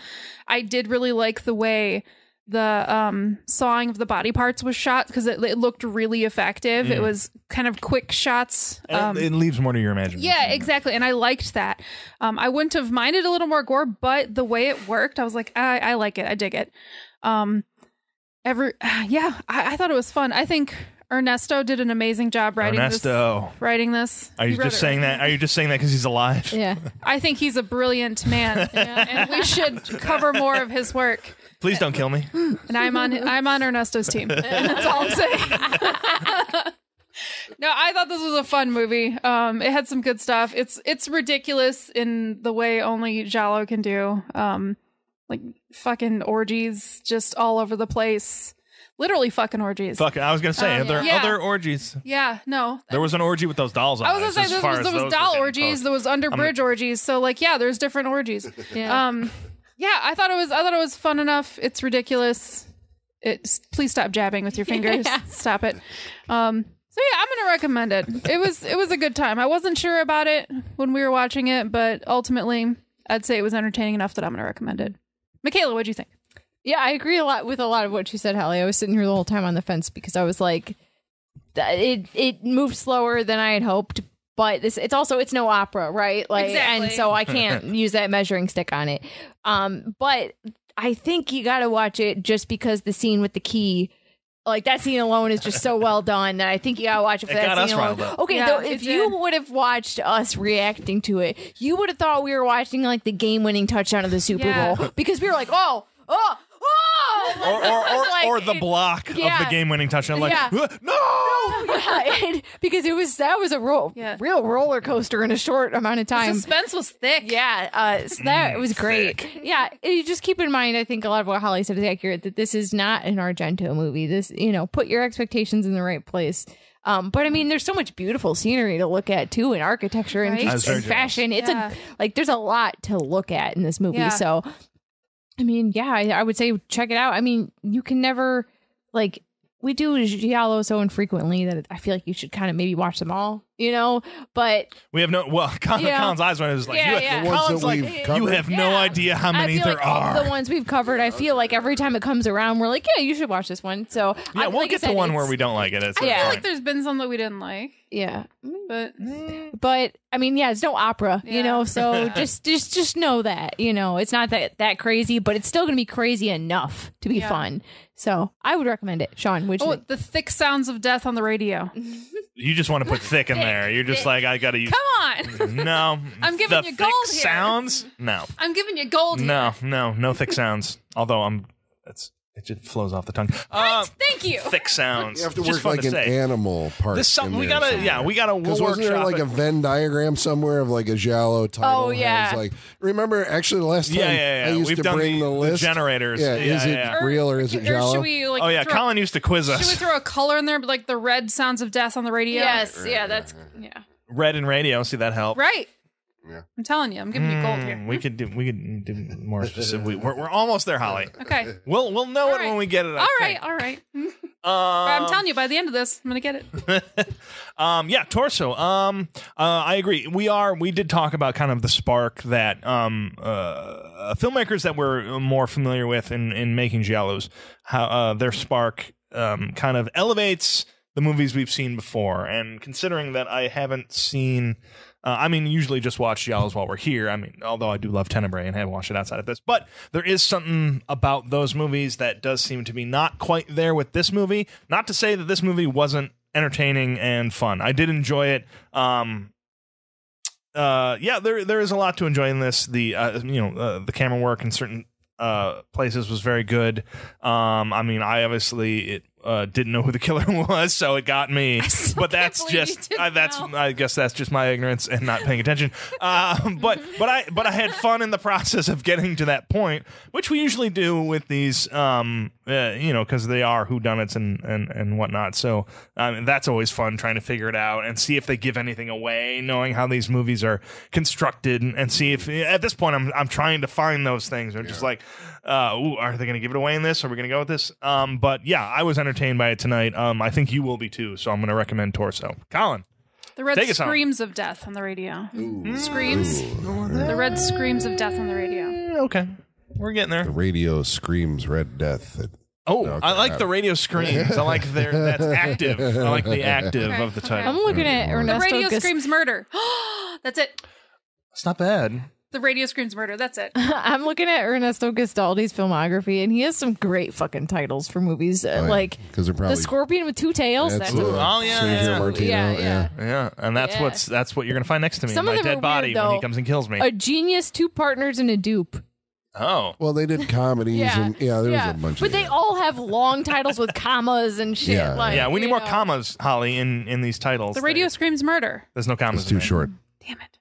I did really like the way the um sawing of the body parts was shot because it, it looked really effective. It was kind of quick shots. And Um, it leaves more to your imagination. yeah, exactly. And I liked that. Um, I wouldn't have minded a little more gore, but the way it worked, I was like, I, I like it. I dig it. Um, every [sighs] yeah, I, I thought it was fun. I think Ernesto did an amazing job writing Ernesto. this. Writing this. Are you wrote just it, saying right? that? Are you just saying that because he's alive? yeah. [laughs] I think he's a brilliant man, [laughs] and we should cover more of his work. Please don't kill me. [laughs] And I'm on I'm on Ernesto's team. [laughs] That's all I'm saying. [laughs] no, I thought this was a fun movie. Um, it had some good stuff. It's it's ridiculous in the way only Giallo can do. Um, like fucking orgies just all over the place. Literally fucking orgies. Fuck. I was gonna say, Um, are there yeah. other orgies? Yeah, no. There was an orgy with those dolls on. I was gonna say there was, there was doll orgies, posted. there was under bridge orgies. So like, yeah, there's different orgies. Yeah. Um, yeah, I thought it was. I thought it was fun enough. It's ridiculous. It's please stop jabbing with your [laughs] fingers. Yeah. Stop it. Um. So yeah, I'm gonna recommend it. It was it was a good time. I wasn't sure about it when we were watching it, but ultimately, I'd say it was entertaining enough that I'm gonna recommend it. Michaela, what'd you think? Yeah, I agree a lot with a lot of what you said, Holly. I was sitting here the whole time on the fence because I was like, it it moved slower than I had hoped, but this it's also it's no opera, right? Like, Exactly. and so I can't [laughs] use that measuring stick on it. Um, but I think you got to watch it just because the scene with the key. Like that scene alone is just so [laughs] well done that I think you gotta watch it for It that got us scene alone. riled up. Okay, Yeah, though, if you would have watched us reacting to it, you would have thought we were watching like the game-winning touchdown of the Super Yeah. Bowl [laughs] because we were like, oh, oh, oh, or or, or, [laughs] Like, or the block of yeah. the game-winning touchdown. Like, Yeah. "Uh, no. yeah, [laughs] and- because it was that was a ro- Yeah. real roller coaster in a short amount of time. The Suspense was thick. Yeah, uh, so that was great. Yeah, you just keep in mind. I think a lot of what Holly said is accurate. That this is not an Argento movie. This, you know, put your expectations in the right place. Um, but I mean, there's so much beautiful scenery to look at too, and architecture and Right? I was just very and fashion. It's Yeah. a like there's a lot to look at in this movie. Yeah. So, I mean, yeah, I, I would say check it out. I mean, you can never like we do giallo so infrequently that I feel like you should kind of maybe watch them all, you know. But We have no. Well, [laughs] Colin, Yeah. Colin's eyes went. It was like, Yeah, you, yeah. The ones Colin's that like, we've you covered. have no idea how many I feel there like are. the ones we've covered, I feel like every time it comes around, we're like, yeah, you should watch this one. So yeah, I, we'll like I get to one where we don't like it. It's I Yeah. feel like there's been some that we didn't like, yeah. but But I mean, yeah, it's no opera, Yeah. you know. So [laughs] just just just know that you know it's not that that crazy, but it's still gonna be crazy enough to be Yeah. fun. So I would recommend it, Sean. Would you? oh, think? the thick sounds of death on the radio. you just want to put thick in there. You're just like, I got to use. Come on, No, [laughs] I'm giving the you thick gold here. sounds. No, I'm giving you gold. here. no, no, no thick sounds. Although I'm, it's it just flows off the tongue. Uh, Thank you. thick sounds. You have to Just work fun like to an say. animal part. This something in we gotta. somewhere. Yeah, we gotta Because wasn't there workshop like a. Venn diagram somewhere of like a Giallo title? Oh, yeah. has, like remember actually the last time Yeah, yeah, yeah. I used We've to done bring the- the, the list. generators. Yeah, Yeah, is it yeah, yeah. real or is it Or Giallo? we like? Oh yeah, throw, Colin used to quiz us. Should we us. throw a color in there, like the red sounds of death on the radio? yes, yeah, that's yeah. Red and radio. See that help? Right. Yeah. I'm telling you, I'm giving you gold Mm, here. We could do. We could do more [laughs] specific. We- We're, we're almost there, Holly. [laughs] Okay. We'll we'll know All it right. when we get it. I All think. right. All right. [laughs] I'm telling you, by the end of this, I'm gonna get it. um, yeah, torso. Um, uh, I agree. We are. We did talk about kind of the spark that um, uh, filmmakers that we're more familiar with in in making giallos, how uh, their spark um, kind of elevates the movies we've seen before. And considering that I haven't seen. Uh, I mean, usually just watch Giallos while we're here. I mean, although I do love Tenebrae and have watched it outside of this, but there is something about those movies that does seem to be not quite there with this movie. Not to say that this movie wasn't entertaining and fun. I did enjoy it. Um, uh, yeah, there there is a lot to enjoy in this. The uh, you know uh, the camera work in certain uh, places was very good. Um, I mean, I obviously it uh, didn't know who the killer [laughs] was, so it got me. [laughs] But that's just didn't I, that's know. I guess that's just my ignorance and not paying attention. [laughs] Um, but but I but I had fun in the process of getting to that point, which we usually do with these, um, uh, you know, because they are whodunits and and and whatnot. So um, that's always fun trying to figure it out and see if they give anything away, knowing how these movies are constructed, and, and see if at this point I'm I'm trying to find those things. Or just like, uh, ooh, are they going to give it away in this? Are we going to go with this? Um, but yeah, I was entertained by it tonight. Um, I think you will be too. So I'm going to recommend Torso. Colin. The red Take screams of death on the radio. Screams. The red screams of death on the radio. Okay, we're getting there. The radio screams Red Death. Oh, Okay. I like the radio screams. I like their that's active. I like the [laughs] active Okay, of the title. I'm looking at The radio Gas- screams murder. [gasps] That's it. It's not bad. The radio screams murder. That's it. [laughs] I'm looking at Ernesto Gastaldi's filmography, and he has some great fucking titles for movies, uh, Oh, yeah. like 'Cause they're probably- the Scorpion with Two Tails. That's, That's a- it. Oh, yeah, Sergio yeah. Martino. Yeah, Yeah, yeah. Yeah, and that's Yeah. what's that's what you're gonna find next to me. Some my of them dead are body weird, when he comes and kills me. a genius, two partners, and a dupe. oh, Well, they did comedies Yeah, and yeah, there yeah. was a bunch but of But they all have long titles with commas and shit. Yeah. like, yeah. We need you more commas, Holly, in in these titles. The radio There- screams murder. There's no commas. It's too in it. short. Damn it.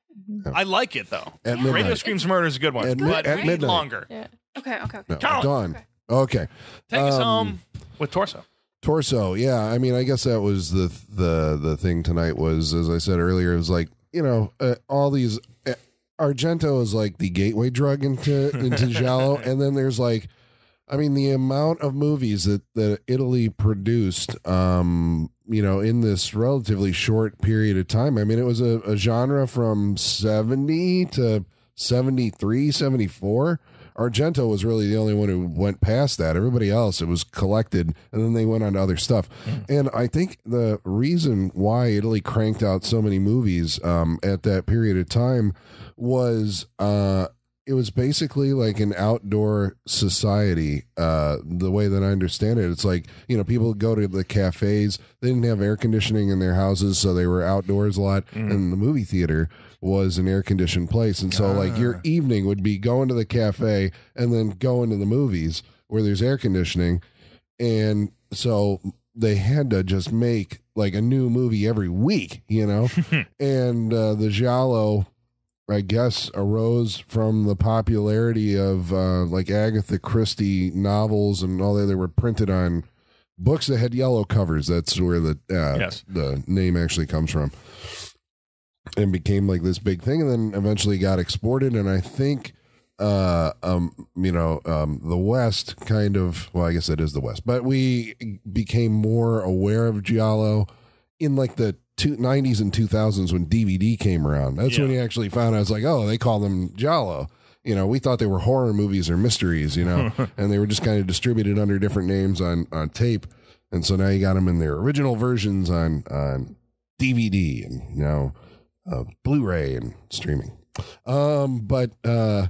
I like it though. At Radio. Screams Murder is a good one, At mi- but at we need midnight. longer. Yeah. Okay, okay, okay. No, Dawn. Okay. Take us Um, home with Torso. Torso, yeah. I mean, I guess that was the the the thing tonight was, as I said earlier, it was like you know uh, all these. Uh, Argento is like the gateway drug into into [laughs] Giallo, and then there's like, I mean, the amount of movies that that Italy produced, um, you know, in this relatively short period of time. I mean, it was a, a genre from seventy to 73, 74. Argento was really the only one who went past that. Everybody else, it was collected, and then they went on to other stuff. And I think the reason why Italy cranked out so many movies um, at that period of time was uh, it was basically like an outdoor society. Uh, the way that I understand it, it's like you know people go to the cafes. They didn't have air conditioning in their houses, so they were outdoors a lot. And the movie theater was an air conditioned place, and so like your evening would be going to the cafe and then going to the movies where there's air conditioning, and so they had to just make like a new movie every week, you know. [laughs] and uh, the Giallo, I guess, arose from the popularity of uh, like Agatha Christie novels and all that. They were printed on books that had yellow covers. That's where the uh, Yes. the name actually comes from, and became like this big thing, and then eventually got exported. And I think. Uh, um, you know, um, the West kind of, well, I guess it is the West, but we became more aware of Giallo in like the two, 90s and 2000s when DVD came around. That's when Yeah. you actually found out, was like, oh, they call them Giallo. You know, we thought they were horror movies or mysteries, you know, [laughs] and they were just kind of distributed under different names on, on tape. And so now you got them in their original versions on, on DVD and you now uh, Blu-ray and streaming. Um, but, uh,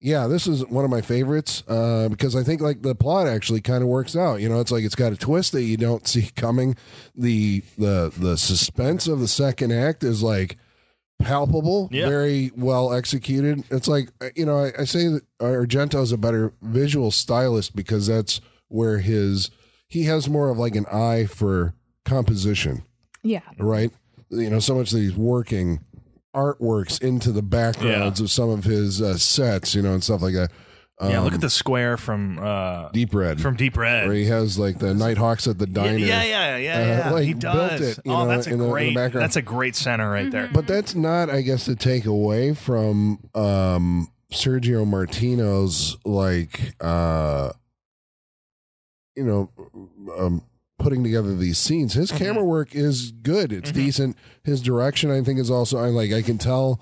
yeah, this is one of my favorites uh, because I think like the plot actually kind of works out. You know, it's like it's got a twist that you don't [laughs] see coming. The the the suspense of the second act is like palpable, Yeah. very well executed. It's like uh, you know, I, I say that Argento is a better visual stylist because that's where his he has more of like an eye for composition Yeah. right? You know, so much that he's working artworks into the backgrounds of some of his uh, sets, you know, and stuff like that. yeah, look Um, at the square from uh, Deep Red, from Deep Red. where he has like the Nighthawks at the Yeah, diner. yeah, yeah, yeah. Uh, like, he built does. it, oh, know, that's a in the- the great. that's a great center right there. But that's not, I guess, to take away from um, Sergio Martino's like, uh, you know, um, putting together these scenes. His Mm-hmm. camera work is good. It's decent. His direction, I think, is also. I like. I can tell.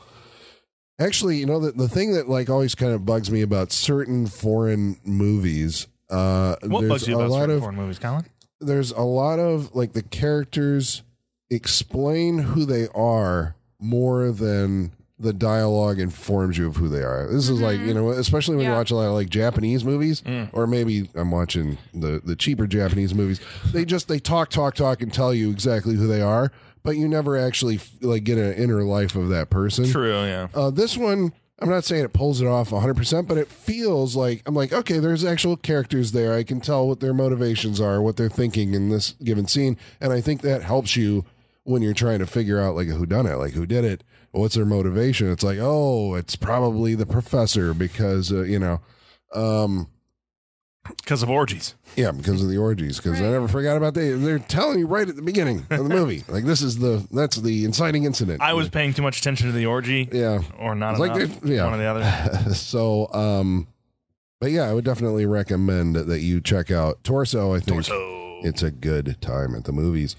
Actually, you know the the thing that like always kind of bugs me about certain foreign movies. Uh, What there's bugs you a about lot certain of foreign movies, Colin? there's a lot of like the characters explain who they are more than the dialogue informs you of who they are. This is like, you know, especially when you Yeah. watch a lot of like Japanese movies or maybe I'm watching the the cheaper Japanese movies. They just they talk talk talk and tell you exactly who they are, but you never actually like get an inner life of that person. True, yeah. Uh, this one, I'm not saying it pulls it off 100%, but it feels like I'm like, okay, there's actual characters there. I can tell what their motivations are, what they're thinking in this given scene. And I think that helps you when you're trying to figure out like a who done it, like who did it, what's their motivation. It's like, oh, it's probably the professor because, uh, you know, um, Because of orgies. yeah, because of the orgies. Because I never forgot about that. They're telling you right at the beginning of the movie, [laughs] like this is the that's the inciting incident. I was paying too much attention to the orgy, yeah. or not It's like enough. they're- yeah. One or the other. [laughs] so um but yeah i would definitely recommend that you check out torso i think Torso. it's a good time at the movies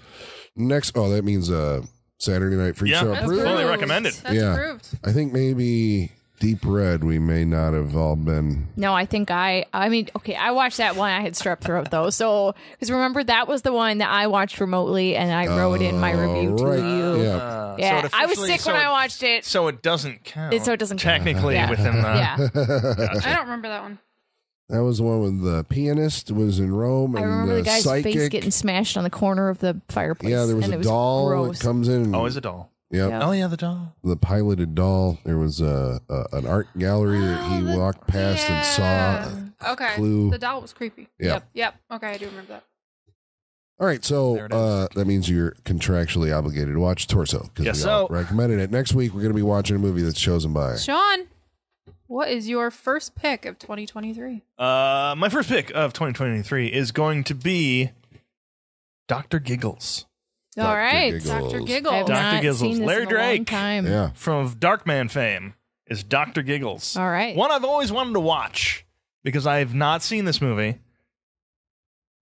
next oh that means uh saturday night free Yeah, show that's That's approved. fully recommended. That's Yeah. approved. i think maybe deep red we may not have all been No, I think I. I mean, okay, I watched that one. I had strep throat though, so because remember that was the one that I watched remotely, and I wrote in my review Oh, right. to you. yeah Uh, Yeah, so I was sick so when it- I watched it. So it doesn't count. It- so it doesn't count. technically Yeah. within the. yeah, [laughs] I don't remember that one. That was the one with the pianist was in rome I and remember the guy's psychic face getting smashed on the corner of the fireplace. yeah there was and a it was doll gross. that comes in and, Oh, is a doll? yep. Yeah. Oh yeah, the doll. the piloted doll there was a, a an art gallery that he Oh, the- walked past and saw Yeah. Okay. clue. The doll was creepy. Yeah. Yep. Yep. Okay, I do remember that. All right, so There it is. uh, that means you're contractually obligated to watch Torso because Yes, we all so. recommended it. Next week we're going to be watching a movie that's chosen by. Sean, what is your first pick of 2023? Uh, my first pick of 2023 is going to be Doctor Giggles All Dr. right, Giggles. Dr. Giggle. I have Dr. Giggles. Larry in a long Drake. time. Yeah, from Darkman fame is Doctor Giggles. All right. One I've always wanted to watch because I have not seen this movie,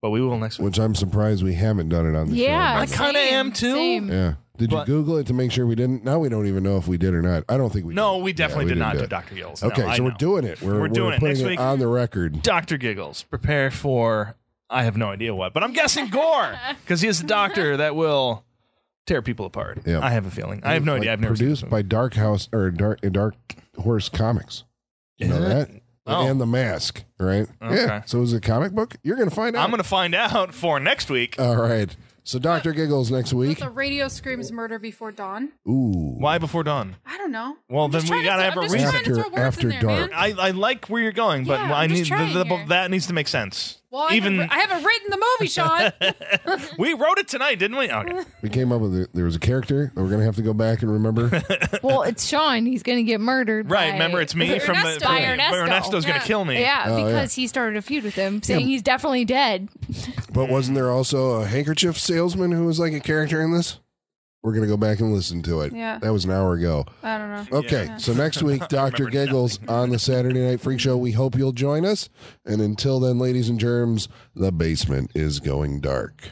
but we will next week. which I'm surprised we haven't done it on the Yeah, I kinda am too. same. Yeah. Did you Google it to make sure we didn't? Now we don't even know if we did or not. I don't think we. No, did. we definitely Yeah, did didn't not do. Doctor Giggles. Okay, No, so we're doing it. We're, We're doing it putting next week. on the record. Doctor Giggles. Prepare for I have no idea what, but I'm guessing gore [laughs] because he is a doctor that will tear people apart. Yeah. I have a feeling. I have no Like, idea. I've never seen produced by Dark House or Dark Dark Horse Comics. You know it? that? Oh. And the Mask, right? Okay. Yeah. So is it a comic book? You're going to find out. I'm going to find out for next week. All right. So Doctor Giggles next week. The radio screams murder before dawn. Ooh. Why before dawn? I don't know. Well, I'm then just we trying to gotta throw- have a I'm just reason. trying to throw After- words after in there, dark. man. I, I like where you're going, but Yeah, I I'm need just the, trying the, here. that needs to make sense. Well, I Even haven't, I haven't written the movie, Sean. [laughs] we wrote it tonight, didn't we? Okay. We came up with it. There was a character that we're going to have to go back and remember. [laughs] Well, it's Sean. He's going to get murdered. Right. by- Remember, it's me from the. Ernesto. From, By Ernesto. Ernesto's gonna kill me. Yeah, Oh, because he started a feud with him, saying he's definitely dead. but wasn't there also a handkerchief salesman who was like a character in this? We're going to go back and listen to it. Yeah. That was an hour ago. I don't know. Okay, Yeah. so next week, [laughs] Dr. Giggles on the Saturday Night Freak Show. We hope you'll join us. And until then, ladies and germs, the basement is going dark.